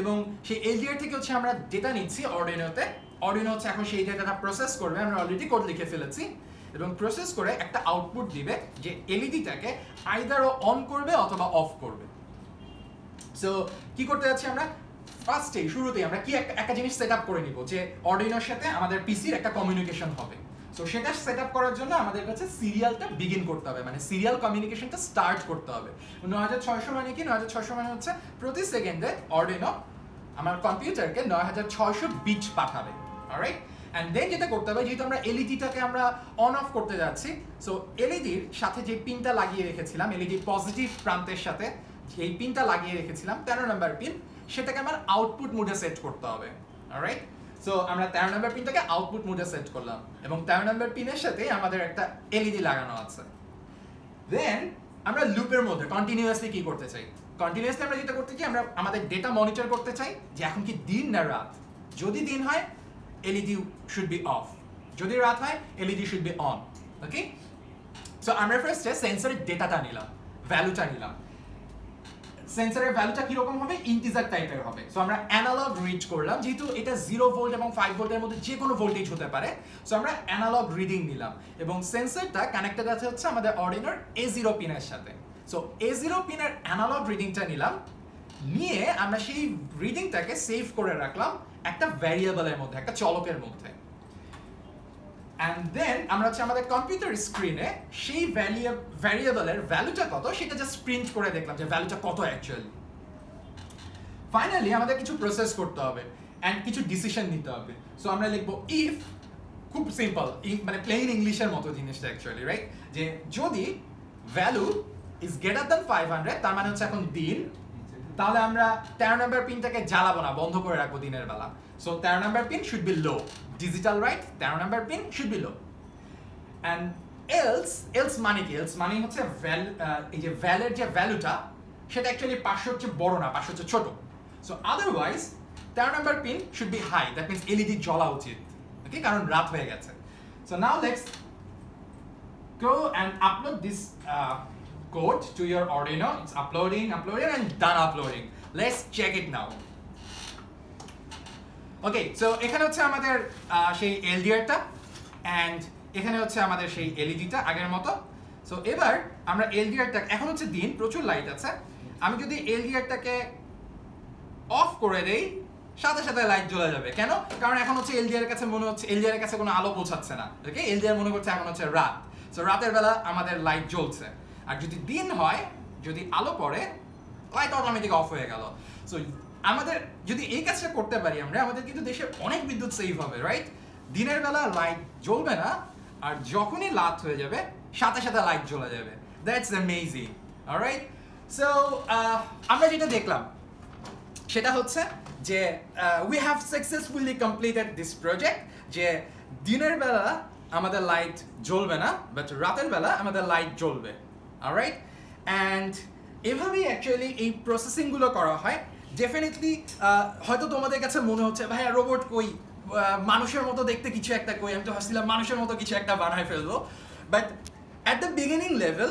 এবং সেই এলডিআর থেকে হচ্ছে আমরা ডেটা নিচ্ছি অর্ডিনোতে অর্ডিনো হচ্ছে এখন সেই ডেটাটা প্রসেস করবে, আমরা অলরেডি কোড লিখে ফেলেছি। এবং প্রসেস করে একটা আউটপুট দিবে, যে এলইডিটাকে আইদার অন করবে অথবা অফ করবে। সো কি করতে যাচ্ছি আমরা? ফার্স্টে শুরুতেই আমরা কি একটা জিনিস সেট আপ করে নিব যে অর্ডিনোর সাথে আমাদের পিসির একটা কমিউনিকেশন হবে। সো সেটা সেট আপ করার জন্য আমাদের কাছে সিরিয়ালটা বিগিন করতে হবে মানে সিরিয়াল কমিউনিকেশনটা স্টার্ট করতে হবে। নয় হাজার ছয়শো মানে কি? নয় হাজার ছয়শো মানে হচ্ছে প্রতি সেকেন্ডে অর্ডিনো আমার কম্পিউটারকে নয় হাজার ছয়শো বিট পাঠাবে। অলরাইট অ্যান্ড দেন যেটা করতে হবে, যেহেতু আমরা এলইডিটাকে আমরা অন অফ করতে যাচ্ছি সো এলইডির সাথে যে পিনটা লাগিয়ে রেখেছিলাম এলইডি পজিটিভ প্রান্তের সাথে এই পিনটা লাগিয়ে রেখেছিলাম, তেরো নাম্বার পিন সেটাকে আমার আউটপুট মোডে সেট করতে হবে অলরাইট সো আমরা তেরো নাম্বার পিনটাকে আউটপুট মোডে সেট করলাম, এবং তেরো নাম্বার পিনের সাথে আমাদের একটা এলইডি লাগানো আছে। দেন আমরা লুপের মধ্যে কন্টিনিউয়াসলি কি করতে চাই? কন্টিনিউয়াসলি আমরা যেটা করতে চাই, আমরা আমাদের ডেটা মনিটর করতে চাই, যে এখন কি দিন না রাত? যদি দিন হয় এলইডি শুড বি অফ যদি রাত হয় LED should be on okay so আমরা ফার্স্টে সেন্সরের ডেটাটা নিলাম ভ্যালুটা নিলাম। সেন্সরের ভ্যালুটা কীরকম হবে? ইন্টিজার টাইপের হবে। সো আমরা অ্যানালগ রিড করলাম, যেহেতু এটা জিরো ভোল্ট এবং ফাইভ ভোল্টের মধ্যে যে কোনো ভোল্টেজ হতে পারে। সো আমরা অ্যানালগ রিডিং নিলাম এবং সেন্সরটা কানেক্টেড আছে হচ্ছে আমাদের অর্ডিনার এ জিরো পিনের সাথে। সো এ জিরো পিনের অ্যানালগ রিডিংটা নিলাম। নিয়ে আমরা সেই রিডিংটাকে সেভ করে রাখলাম একটা ভ্যারিয়েবলের মধ্যে, একটা চলকের মধ্যে। অ্যান্ড দেন আমরা হচ্ছে আমাদের কম্পিউটার স্ক্রিনে সেই ভ্যারিয়েবলের ভ্যালুটা কত সেটা জাস্ট প্রিন্ট করে দেখলাম যে ভ্যালুটা কত অ্যাকচুয়ালি ফাইনালি আমাদের কিছু প্রসেস করতে হবে অ্যান্ড কিছু ডিসিশন নিতে হবে। সো আমরা লিখব ইফ খুব সিম্পল মানে প্লেন ইংলিশের মতো জিনিসটা অ্যাকচুয়ালি রাইট যে যদি value is greater than five hundred তার মানে হচ্ছে এখন দিন, তাহলে আমরা তেরো নাম্বার পিনটাকে জ্বালাবো না, বন্ধ করে রাখব দিনের বেলা। সো তেরো number pin should be low digital write তেরো number pin should be low and else else মানে কি? এলস মানে হচ্ছে ভ্যাল এই যে ভ্যালের যে ভ্যালুটা সেটা অ্যাকচুয়ালি পাঁচশো হচ্ছে বড় না পাঁচশো হচ্ছে ছোট। সো আদারওয়াইজ তেরো number pin should be high that means LED জ্বলা উচিত। ওকে কারণ রাত হয়ে গেছে। So now let's go and upload this uh, code to your Arduino. It's uploading, uploading, and done uploading. Let's check it now. Okay so এখানে হচ্ছে আমাদের সেই এলডিআরটা অ্যান্ড এখানে হচ্ছে আমাদের সেই এলইডিটা আগের মতো। সো এবার আমরা এলডিআরটা, এখন হচ্ছে দিন, প্রচুর লাইট আছে। আমি যদি এলডিআরটাকে অফ করে দেই, সাথে সাথে লাইট জ্বলে যাবে। কেন? কারণ এখন হচ্ছে এলডিআর কাছে মনে হচ্ছে, এলডিআর কাছে কোনো আলো পৌঁছাচ্ছে না। ওকে এলডিআর মনে করছে এখন হচ্ছে রাত। সো রাতের বেলা আমাদের লাইট জ্বলছে। আর যদি দিন হয়, যদি আলো পড়ে লাইট অটোমেটিক অফ হয়ে গেল। সো আমাদের যদি এই কাজটা করতে পারি আমরা, আমাদের কিন্তু দেশে অনেক বিদ্যুৎ সেভ হবে রাইট দিনের বেলা লাইট জ্বলবে না, আর যখনই রাত হয়ে যাবে, সাথে সাথে লাইট জ্বলে যাবে। দ্যাটস অ্যামেজিং অলরাইট সো আমরা যেটা দেখলাম, সেটা হচ্ছে যে we have successfully completed this project যে দিনের বেলা আমাদের লাইট জ্বলবে না বাট রাতের বেলা আমাদের লাইট জ্বলবে রাইট অ্যান্ড এভাবেই অ্যাকচুয়ালি এই প্রসেসিংগুলো করা হয়। ডেফিনেটলি হয়তো তোমাদের কাছে মনে হচ্ছে, ভাইয়া রোবট কই? মানুষের মতো দেখতে কিছু একটা কই? আমি তো ভাবছিলাম মানুষের মতো কিছু একটা বানায় ফেলব। But at the beginning level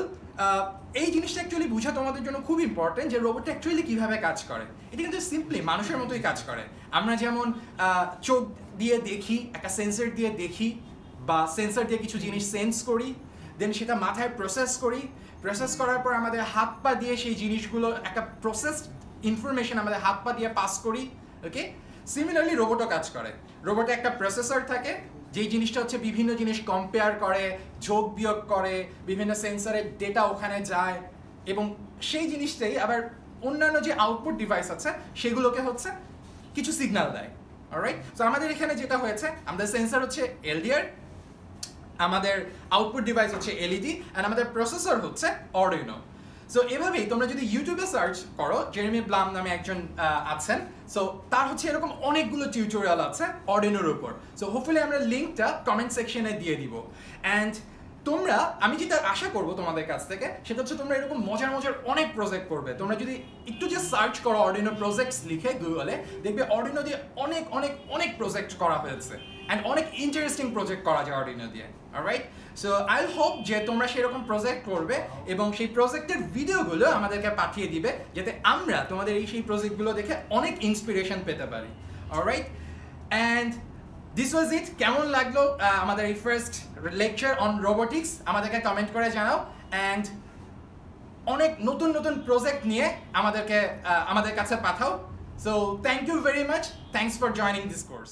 এই জিনিসটা অ্যাকচুয়ালি বোঝা তোমাদের জন্য খুব ইম্পর্টেন্ট যে রোবটটা অ্যাকচুয়ালি কীভাবে কাজ করে। এটা কিন্তু সিম্পলি মানুষের মতোই কাজ করে। আমরা যেমন চোখ দিয়ে দেখি, একটা সেন্সর দিয়ে দেখি, বা সেন্সর দিয়ে কিছু জিনিস সেন্স করি দেন সেটা মাথায় প্রসেস করি। প্রসেস করার পর আমাদের হাত পা দিয়ে সেই জিনিসগুলো একটা প্রসেস ইনফরমেশন আমাদের হাত পা দিয়ে পাস করি ওকে সিমিলারলি রোবটও কাজ করে। রোবটে একটা প্রসেসর থাকে, যেই জিনিসটা হচ্ছে বিভিন্ন জিনিস কম্পেয়ার করে, যোগ বিয়োগ করে, বিভিন্ন সেন্সরের ডেটা ওখানে যায়, এবং সেই জিনিসটাই আবার অন্যান্য যে আউটপুট ডিভাইস আছে, সেগুলোকে হচ্ছে কিছু সিগন্যাল দেয় অলরাইট তো আমাদের এখানে যেটা হয়েছে, আমাদের সেন্সার হচ্ছে এলডিআর আমাদের আউটপুট ডিভাইস হচ্ছে এলইডি অ্যান্ড আমাদের প্রসেসর হচ্ছে অর্ডিনো সো এভাবেই তোমরা যদি ইউটিউবে সার্চ করো জেরেমি ব্লাম নামে একজন আছেন সো তার হচ্ছে এরকম অনেকগুলো টিউটোরিয়াল আছে অর্ডিনোর উপর। সো হোপফুলি আমরা লিঙ্কটা কমেন্ট সেকশনে দিয়ে দিব। অ্যান্ড তোমরা, আমি যেটা আশা করব তোমাদের কাছ থেকে, সেটা হচ্ছে তোমরা এরকম মজার মজার অনেক প্রজেক্ট করবে। তোমরা যদি একটু যে সার্চ করো অর্ডিনো প্রজেক্টস লিখে গুগলে দেখবে অর্ডিনো দিয়ে অনেক অনেক অনেক প্রজেক্ট করা হয়েছে। অ্যান্ড অনেক ইন্টারেস্টিং প্রজেক্ট করা যায় অর্ডিনো দিয়ে রাইট সো আই হোপ যে তোমরা সেরকম প্রজেক্ট করবে এবং সেই প্রজেক্টের ভিডিওগুলো আমাদেরকে পাঠিয়ে দিবে যাতে আমরা তোমাদের এই সেই প্রজেক্টগুলো দেখে অনেক ইন্সপিরেশন পেতে পারি right and this was it কেমন লাগল আমাদের এই ফার্স্ট লেকচার অন রোবোটিক্স আমাদেরকে কমেন্ট করে জানাও। অ্যান্ড অনেক নতুন নতুন প্রজেক্ট নিয়ে আমাদেরকে আমাদের কাছে পাঠাও। So thank you very much thanks for joining this course